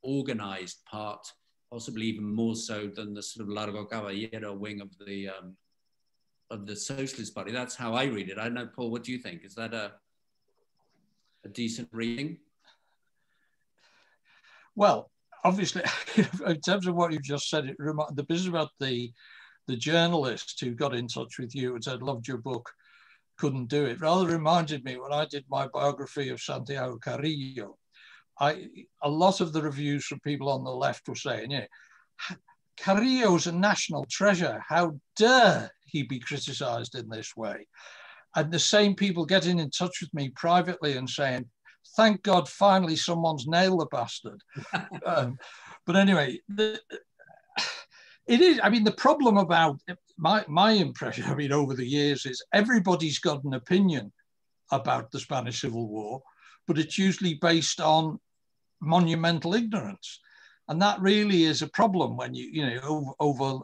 Speaker 2: organized part, possibly even more so than the sort of Largo Caballero wing of the um, of the Socialist Party. That's how I read it. I know, Paul. What do you think? Is that a a decent reading?
Speaker 4: Well, obviously, in terms of what you've just said, it the business about the the journalist who got in touch with you and said, loved your book, couldn't do it, rather reminded me when I did my biography of Santiago Carrillo, I, a lot of the reviews from people on the left were saying, yeah, Carrillo's a national treasure. How dare he be criticized in this way? And the same people getting in touch with me privately and saying, thank God finally someone's nailed the bastard. um, but anyway, the, it is. I mean, the problem about my my impression, I mean, over the years is everybody's got an opinion about the Spanish Civil War, but it's usually based on monumental ignorance, and that really is a problem when you you know over, over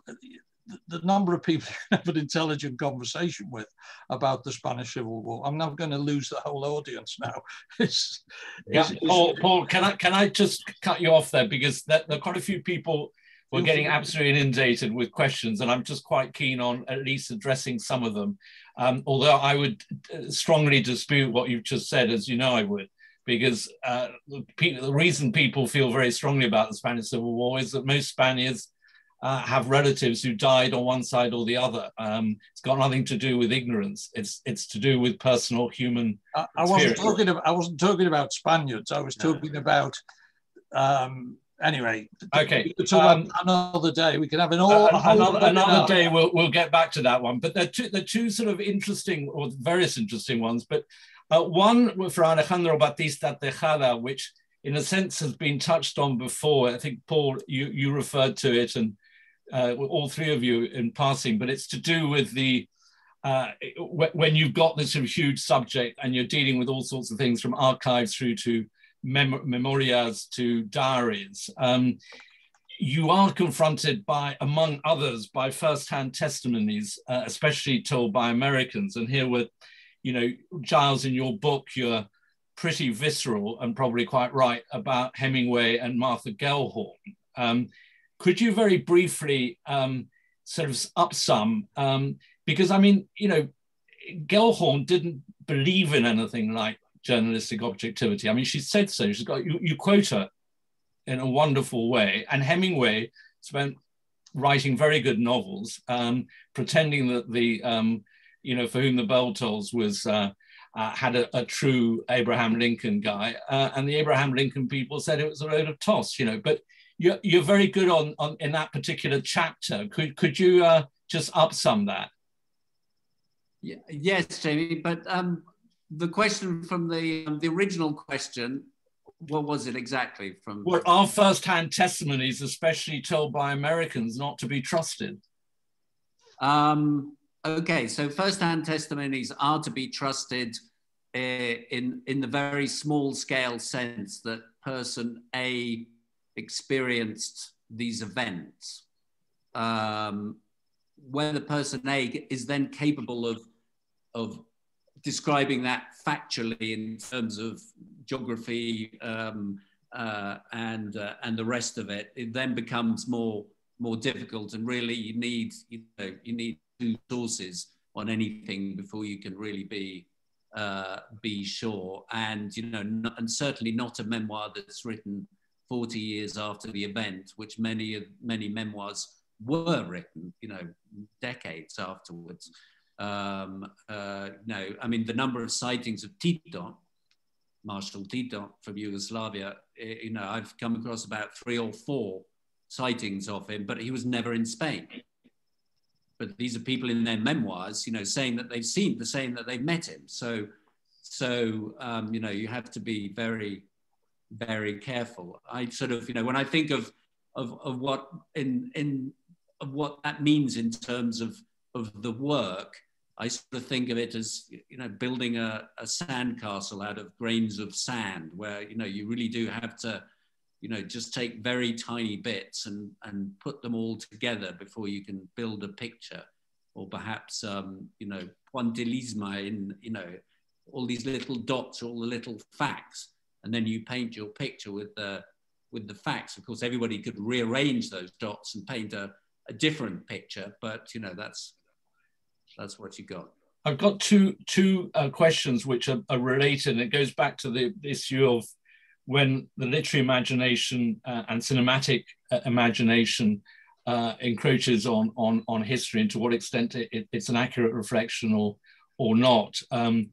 Speaker 4: the number of people you have an intelligent conversation with about the Spanish Civil War. I'm not going to lose the whole audience now. It's,
Speaker 1: yeah, it's, Paul, Paul, can I can I just cut you off there because there, there are quite a few people we're getting absolutely inundated with questions, and I'm just quite keen on at least addressing some of them. Um, although I would uh, strongly dispute what you've just said, as you know I would, because uh, the, the, reason people feel very strongly about the Spanish Civil War is that most Spaniards uh, have relatives who died on one side or the other. Um, it's got nothing to do with ignorance. It's it's to do with personal human.
Speaker 4: I, I wasn't talking about. I wasn't talking about Spaniards. I was talking about um, anyway,
Speaker 1: okay.
Speaker 4: Um, another day. We can have an all uh,
Speaker 1: another, another day. We'll we'll get back to that one. But they're two, they're two sort of interesting or various interesting ones. But uh, one for Alejandro Batista Tejada, which in a sense has been touched on before. I think Paul, you you referred to it, and uh, all three of you in passing. But it's to do with the uh, when you've got this sort of huge subject and you're dealing with all sorts of things from archives through to mem- memorias to diaries, um, you are confronted by, among others, by first-hand testimonies, uh, especially told by Americans. And here with, you know, Giles, in your book, you're pretty visceral and probably quite right about Hemingway and Martha Gellhorn. Um, could you very briefly um, sort of up some? Um, because I mean, you know, Gellhorn didn't believe in anything like journalistic objectivity. I mean, she said so. She's got you, you quote her in a wonderful way. And Hemingway spent writing very good novels, um, pretending that the um, you know for whom the bell tolls was uh, uh, had a, a, true Abraham Lincoln guy, uh, and the Abraham Lincoln people said it was a load of toss, you know. But you're, you're very good on, on in that particular chapter. Could could you uh, just up some that?
Speaker 2: Yeah, yes, Jamie. But um, the question from the um, the original question, what was it exactly? From
Speaker 1: well, are first-hand testimonies, especially told by Americans, not to be trusted?
Speaker 2: Um, Okay, so first-hand testimonies are to be trusted uh, in in the very small scale sense that person A experienced these events. Um, whether person A is then capable of of describing that factually in terms of geography um, uh, and uh, and the rest of it, it then becomes more more difficult. And really, you need you know you need two sources on anything before you can really be uh, be sure. And you know, not, and certainly not a memoir that's written 40 years after the event, which many of many memoirs were written, you know, decades afterwards. Um, uh, no, I mean the number of sightings of Tito, Marshal Tito from Yugoslavia. Eh, you know, I've come across about three or four sightings of him, but he was never in Spain but these are people in their memoirs, you know, saying that they've seen the saying that they've met him. So, so um, you know, you have to be very, very careful. I sort of, you know, when I think of of, of what in in of what that means in terms of of the work, I sort of think of it as you know building a, a sandcastle out of grains of sand, where you know you really do have to you know, just take very tiny bits and, and put them all together before you can build a picture. Or perhaps, um, you know, pointillismo in, you know, all these little dots, all the little facts, and then you paint your picture with the, with the facts. Of course, everybody could rearrange those dots and paint a, a different picture, but, you know, that's, that's what you got.
Speaker 1: I've got two two uh, questions which are, are, related. It goes back to the issue of when the literary imagination uh, and cinematic uh, imagination uh, encroaches on, on, on history and to what extent it, it's an accurate reflection or, or not. Um,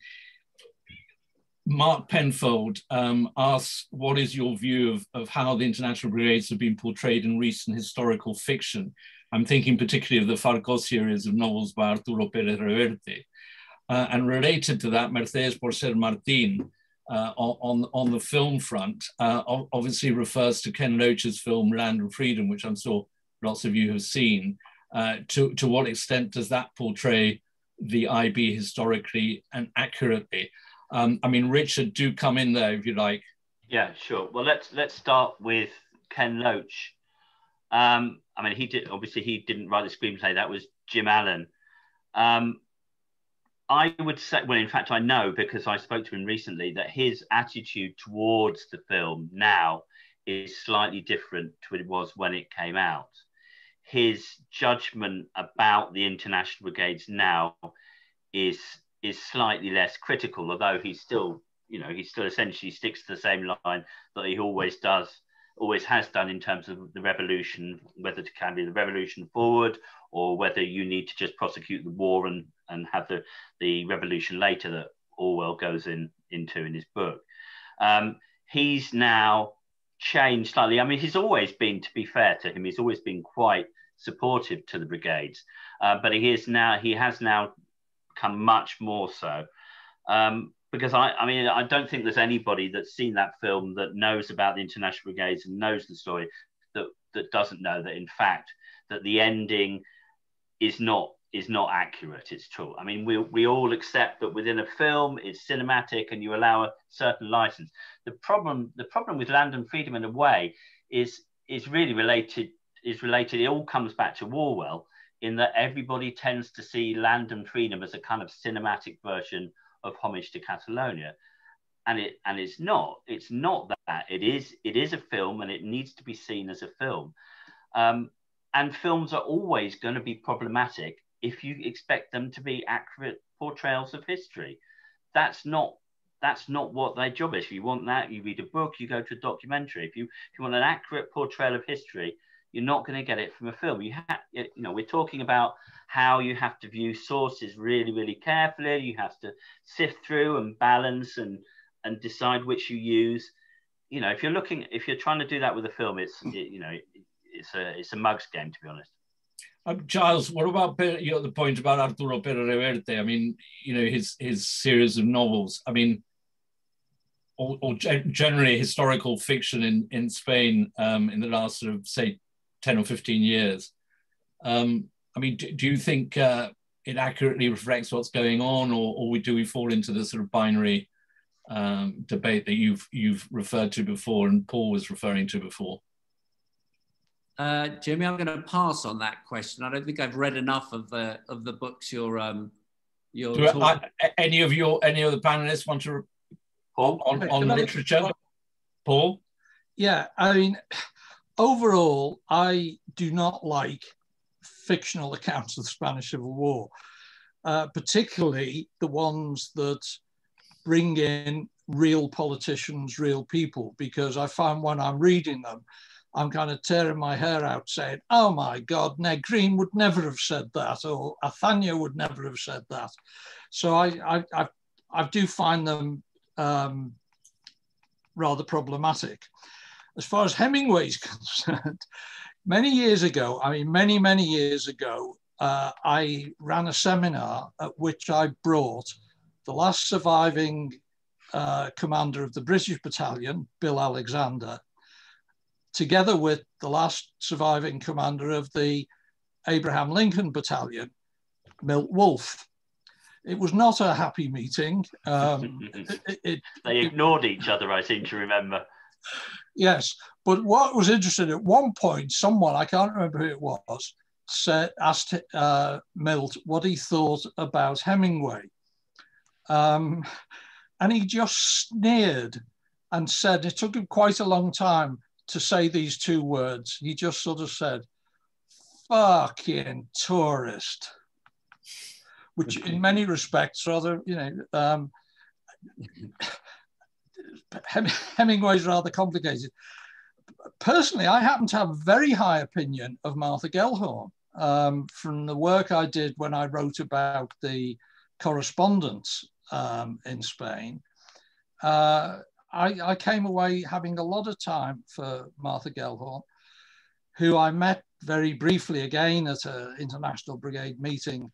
Speaker 1: Mark Penfold um, asks, what is your view of, of how the international brigades have been portrayed in recent historical fiction? I'm thinking particularly of the Falcó series of novels by Arturo Pérez Reverte. Uh, and related to that, Mercedes Porcel Martin uh, on, on the film front uh, obviously refers to Ken Loach's film Land and Freedom, which I'm sure lots of you have seen. Uh, to, to what extent does that portray the IB historically and accurately? Um, I mean, Richard, do come in there if you like.
Speaker 3: Yeah, sure. Well, let's let's start with Ken Loach. Um, I mean, he did obviously he didn't write the screenplay. That was Jim Allen. Um, I would say, well, in fact, I know because I spoke to him recently that his attitude towards the film now is slightly different to what it was when it came out. His judgment about the international brigades now is is slightly less critical, although he's still, you know, he still essentially sticks to the same line that he always does, always has done in terms of the revolution, whether it can be the revolution forward or whether you need to just prosecute the war and and have the, the revolution later that Orwell goes in into in his book. Um, he's now changed slightly. I mean, he's always been, to be fair to him, he's always been quite supportive to the brigades, uh, but he is now he has now become much more so. Um, because I, I mean, I don't think there's anybody that's seen that film that knows about the international brigades and knows the story that that doesn't know that in fact that the ending is not is not accurate. It's true. I mean, we, we all accept that within a film, it's cinematic and you allow a certain license. The problem the problem with Land and Freedom in a way is is really related is related. It all comes back to Orwell in that everybody tends to see Land and Freedom as a kind of cinematic version of Homage to Catalonia. And it and it's not. It's not that. It is it is a film and it needs to be seen as a film. Um, and films are always going to be problematic if you expect them to be accurate portrayals of history. That's not that's not what their job is. If you want that, you read a book, you go to a documentary. If you if you want an accurate portrayal of history, you're not going to get it from a film. You have, you know, we're talking about how you have to view sources really, really carefully. You have to sift through and balance and and decide which you use. You know, if you're looking, if you're trying to do that with a film, it's you know, it's a it's a mugs game to be honest.
Speaker 1: Um, Giles, what about you know, the point about Arturo Pérez Reverte? I mean, you know, his his series of novels. I mean, or, or generally historical fiction in in Spain um, in the last sort of say ten or fifteen years. Um, I mean, do, do you think uh, it accurately reflects what's going on, or, or do we fall into the sort of binary um, debate that you've you've referred to before and Paul was referring to before?
Speaker 2: Uh, Jimmy, I'm going to pass on that question. I don't think I've read enough of the of the books you're um, you're.
Speaker 1: Do I, any of your any of the panelists want to Paul on, on literature? Paul.
Speaker 4: Yeah, I mean, overall, I do not like fictional accounts of the Spanish Civil War, uh, particularly the ones that bring in real politicians, real people, because I find when I'm reading them, I'm kind of tearing my hair out saying, oh my God, Negrin would never have said that, or Azaña would never have said that. So I, I, I, I do find them um, rather problematic. As far as Hemingway is concerned, many years ago, I mean, many, many years ago, uh, I ran a seminar at which I brought the last surviving uh, commander of the British battalion, Bill Alexander, together with the last surviving commander of the Abraham Lincoln Battalion, Milt Wolff. It was not a happy meeting. Um,
Speaker 3: it, it, they ignored it, each other, I seem to remember.
Speaker 4: Yes, but what was interesting at one point, someone I can't remember who it was said asked uh, Milt what he thought about Hemingway, um, and he just sneered and said it took him quite a long time to say these two words. He just sort of said, fucking tourist, which in many respects, rather, you know, um, Hemingway's rather complicated. Personally, I happen to have a very high opinion of Martha Gellhorn um, from the work I did when I wrote about the correspondents um, in Spain. Uh, I, I, came away having a lot of time for Martha Gellhorn, who I met very briefly again at an International Brigade meeting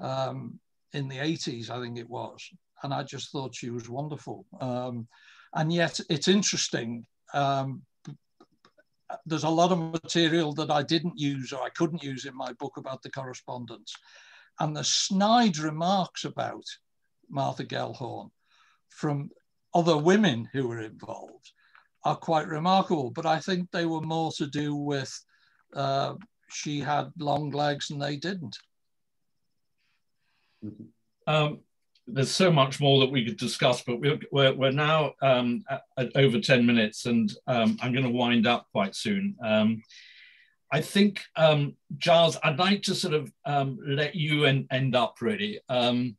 Speaker 4: um, in the 80s, I think it was. And I just thought she was wonderful. Um, and yet it's interesting. Um, there's a lot of material that I didn't use or I couldn't use in my book about the correspondents. And the snide remarks about Martha Gellhorn from other women who were involved are quite remarkable. But I think they were more to do with uh, she had long legs and they didn't.
Speaker 1: Um, there's so much more that we could discuss, but we're, we're, we're now um, at, at, over 10 minutes and um, I'm going to wind up quite soon. Um, I think, um, Giles, I'd like to sort of um, let you en end up really. Um,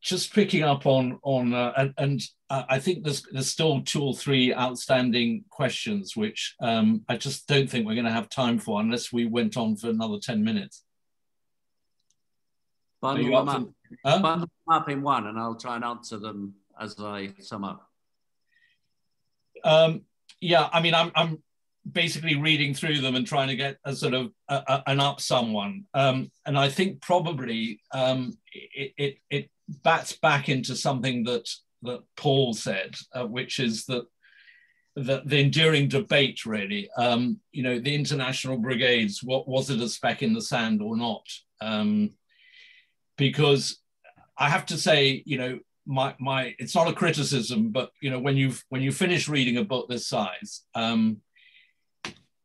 Speaker 1: just picking up on on uh, and, and uh, I think there's there's still two or three outstanding questions which um, I just don't think we're going to have time for unless we went on for another ten minutes.
Speaker 2: Bundle them up, huh? bundle them up in one, and I'll try and answer them as I sum up.
Speaker 1: Um, yeah, I mean, I'm I'm basically reading through them and trying to get a sort of a, a, an up someone, um, and I think probably um, it, it it bats back into something that that Paul said, uh, which is that the, the enduring debate really um, you know the international brigades what was it a speck in the sand or not um, because i have to say you know my my it's not a criticism but you know when you've when you finish reading a book this size um,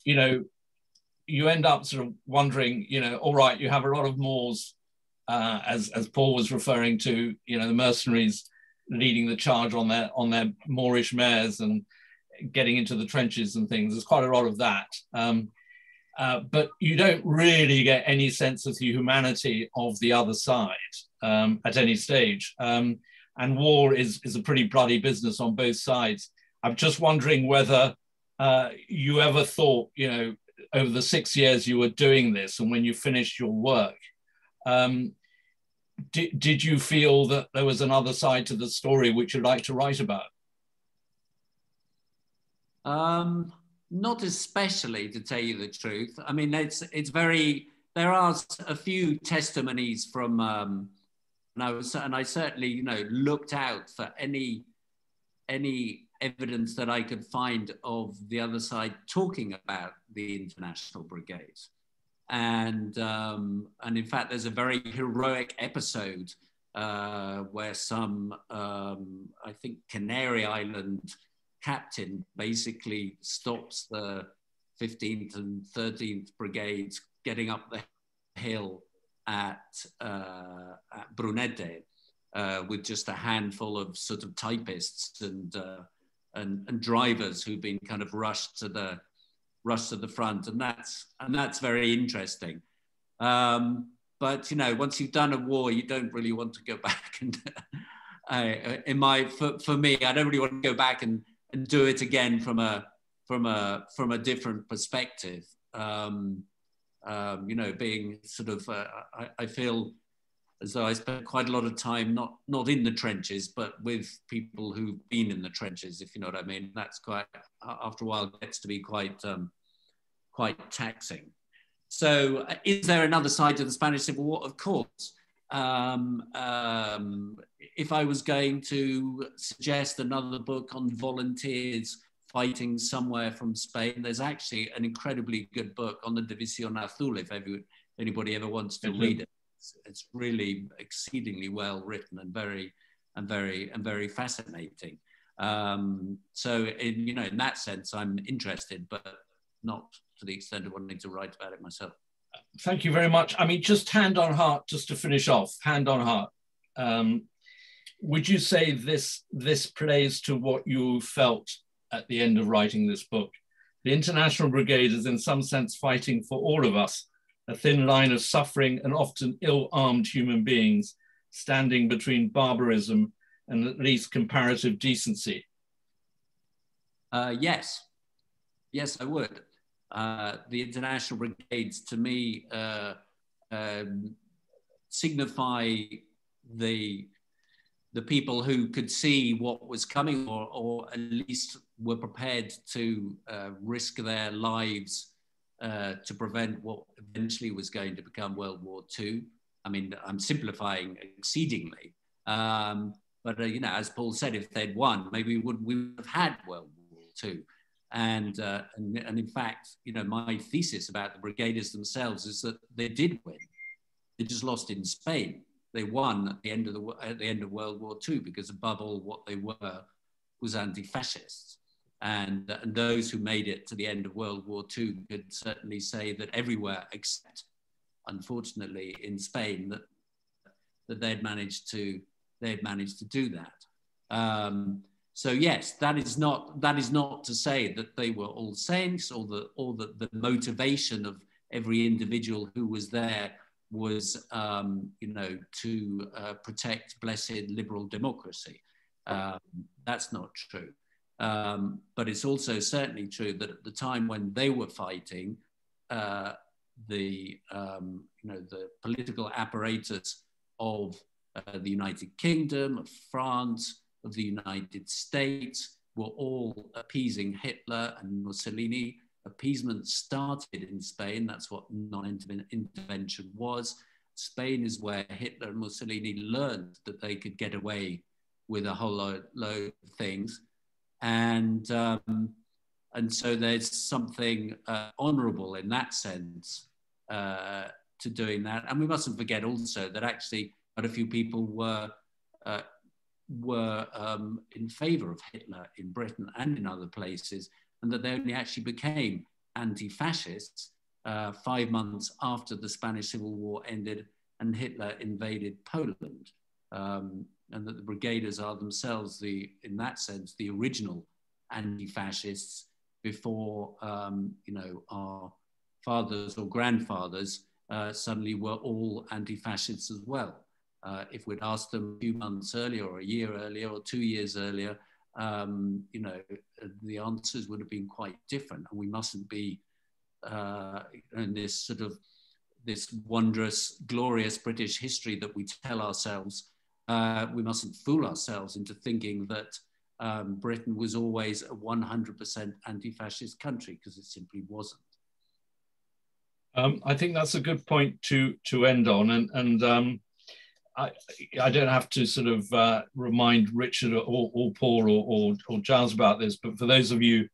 Speaker 1: you know you end up sort of wondering you know all right you have a lot of Moors uh, as as Paul was referring to, you know, the mercenaries leading the charge on their on their Moorish mares and getting into the trenches and things. There's quite a lot of that. Um, uh, but you don't really get any sense of the humanity of the other side um, at any stage. Um, and war is, is a pretty bloody business on both sides. I'm just wondering whether uh, you ever thought, you know, over the six years you were doing this and when you finished your work, um, did, did you feel that there was another side to the story which you'd like to write about?
Speaker 2: Um, not especially, to tell you the truth. I mean, it's it's very. There are a few testimonies from, um, and I was, and I certainly, you know, looked out for any any evidence that I could find of the other side talking about the international brigades. And, um, and in fact, there's a very heroic episode uh, where some, um, I think, Canary Island captain basically stops the 15th and 13th brigades getting up the hill at, uh, at Brunete uh, with just a handful of sort of typists and, uh, and, and drivers who've been kind of rushed to the rushed to the front, and that's and that's very interesting. Um, but you know, once you've done a war, you don't really want to go back and. uh, in my for, for me, I don't really want to go back and, and do it again from a from a from a different perspective. Um, um, you know, being sort of, uh, I, I, feel as though I spent quite a lot of time not not in the trenches, but with people who've been in the trenches, if you know what I mean. That's quite after a while gets to be quite um, quite taxing. So, uh, is there another side to the Spanish Civil War? Of course. Um, um, if I was going to suggest another book on volunteers fighting somewhere from Spain, there's actually an incredibly good book on the División Azul. If every, anybody ever wants to read it it's, it's really exceedingly well written and very and very and very fascinating. Um, so in you know in that sense, I'm interested, but not to the extent of wanting to write about it myself.
Speaker 1: Thank you very much. I mean, just hand on heart, just to finish off, hand on heart. Um, would you say this this plays to what you felt at the end of writing this book? The International Brigade is in some sense fighting for all of us a thin line of suffering and often ill-armed human beings standing between barbarism and at least comparative decency?
Speaker 2: Uh, yes, yes, I would. Uh, the international brigades, to me, uh, um, signify the the people who could see what was coming, or, or at least were prepared to uh, risk their lives uh, to prevent what eventually was going to become World War II. I mean, I'm simplifying exceedingly. Um, but, uh, you know, as Paul said, if they'd won, maybe we would, we would have had World War II. And, uh, and, and in fact, you know, my thesis about the brigaders themselves is that they did win. They just lost in Spain. They won at the end of the at the end of World War II because above all, what they were was anti-fascists. And, and those who made it to the end of World War II could certainly say that everywhere except, unfortunately, in Spain, that, that they'd managed to they'd managed to do that. Um, so yes, that is not that is not to say that they were all saints or the or that the motivation of every individual who was there was um, you know to uh, protect blessed liberal democracy. Um, that's not true. Um, but it's also certainly true that at the time when they were fighting, uh, the um, you know the political apparatus of uh, the United Kingdom, of France, of the United States were all appeasing Hitler and Mussolini. Appeasement started in Spain. That's what non-intervention was. Spain is where Hitler and Mussolini learned that they could get away with a whole load, load of things and um, and so there's something uh, honourable in that sense uh, to doing that. And we mustn't forget also that actually quite a few people were uh, were um, in favour of Hitler in Britain and in other places, and that they only actually became anti-fascists uh, five months after the Spanish Civil War ended and Hitler invaded Poland. Um, and that the brigaders are themselves the, in that sense, the original anti-fascists before, um, you know, our fathers or grandfathers uh, suddenly were all anti-fascists as well. Uh, if we'd asked them a few months earlier or a year earlier or two years earlier, um, you know, the answers would have been quite different. And we mustn't be uh, and this sort of this wondrous, glorious British history that we tell ourselves, uh, we mustn't fool ourselves into thinking that um, Britain was always a 100% anti-fascist country because it simply wasn't.
Speaker 1: Um, I think that's a good point to to end on, and and um, I I don't have to sort of uh, remind Richard or, or Paul or, or, or Giles about this, but for those of you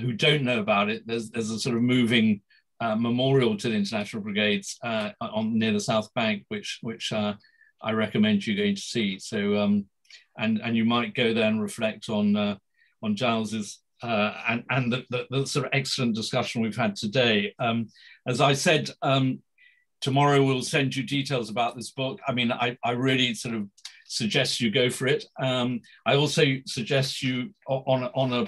Speaker 1: who don't know about it, there's there's a sort of moving uh, memorial to the International Brigades uh, on near the South Bank, which which uh, I recommend you going to see. So um, and and you might go there and reflect on uh, on Giles's uh, and and the, the, the, sort of excellent discussion we've had today. Um, as I said, um, tomorrow we'll send you details about this book. I mean, I, I really sort of suggest you go for it. Um, I also suggest you on on a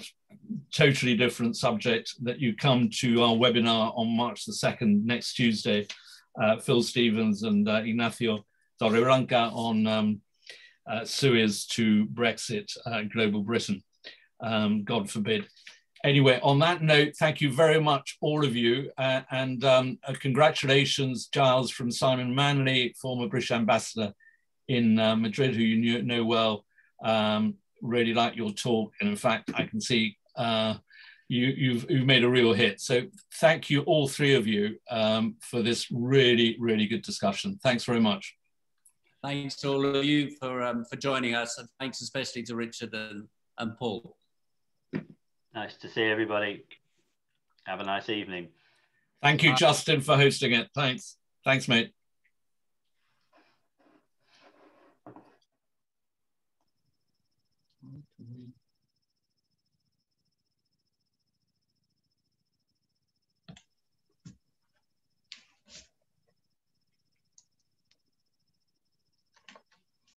Speaker 1: totally different subject that you come to our webinar on March the 2nd, next Tuesday, uh, Phil Stephens and uh, Ignacio Torreblanca on um, uh, Suez to Brexit, uh, global Britain, um, God forbid. Anyway, on that note, thank you very much, all of you. Uh, and um, uh, congratulations, Giles, from Simon Manley, former British ambassador in uh, Madrid, who you know well. Um, really like your talk. And in fact, I can see uh, you, have you've, you've made a real hit. So thank you, all three of you, um, for this really, really good discussion. Thanks very much.
Speaker 2: Thanks to all of you for, um, for joining us, and thanks especially to Richard and, and Paul.
Speaker 3: Nice to see everybody. Have a nice evening.
Speaker 1: Thank you, Justin, for hosting it. Thanks. Thanks, mate.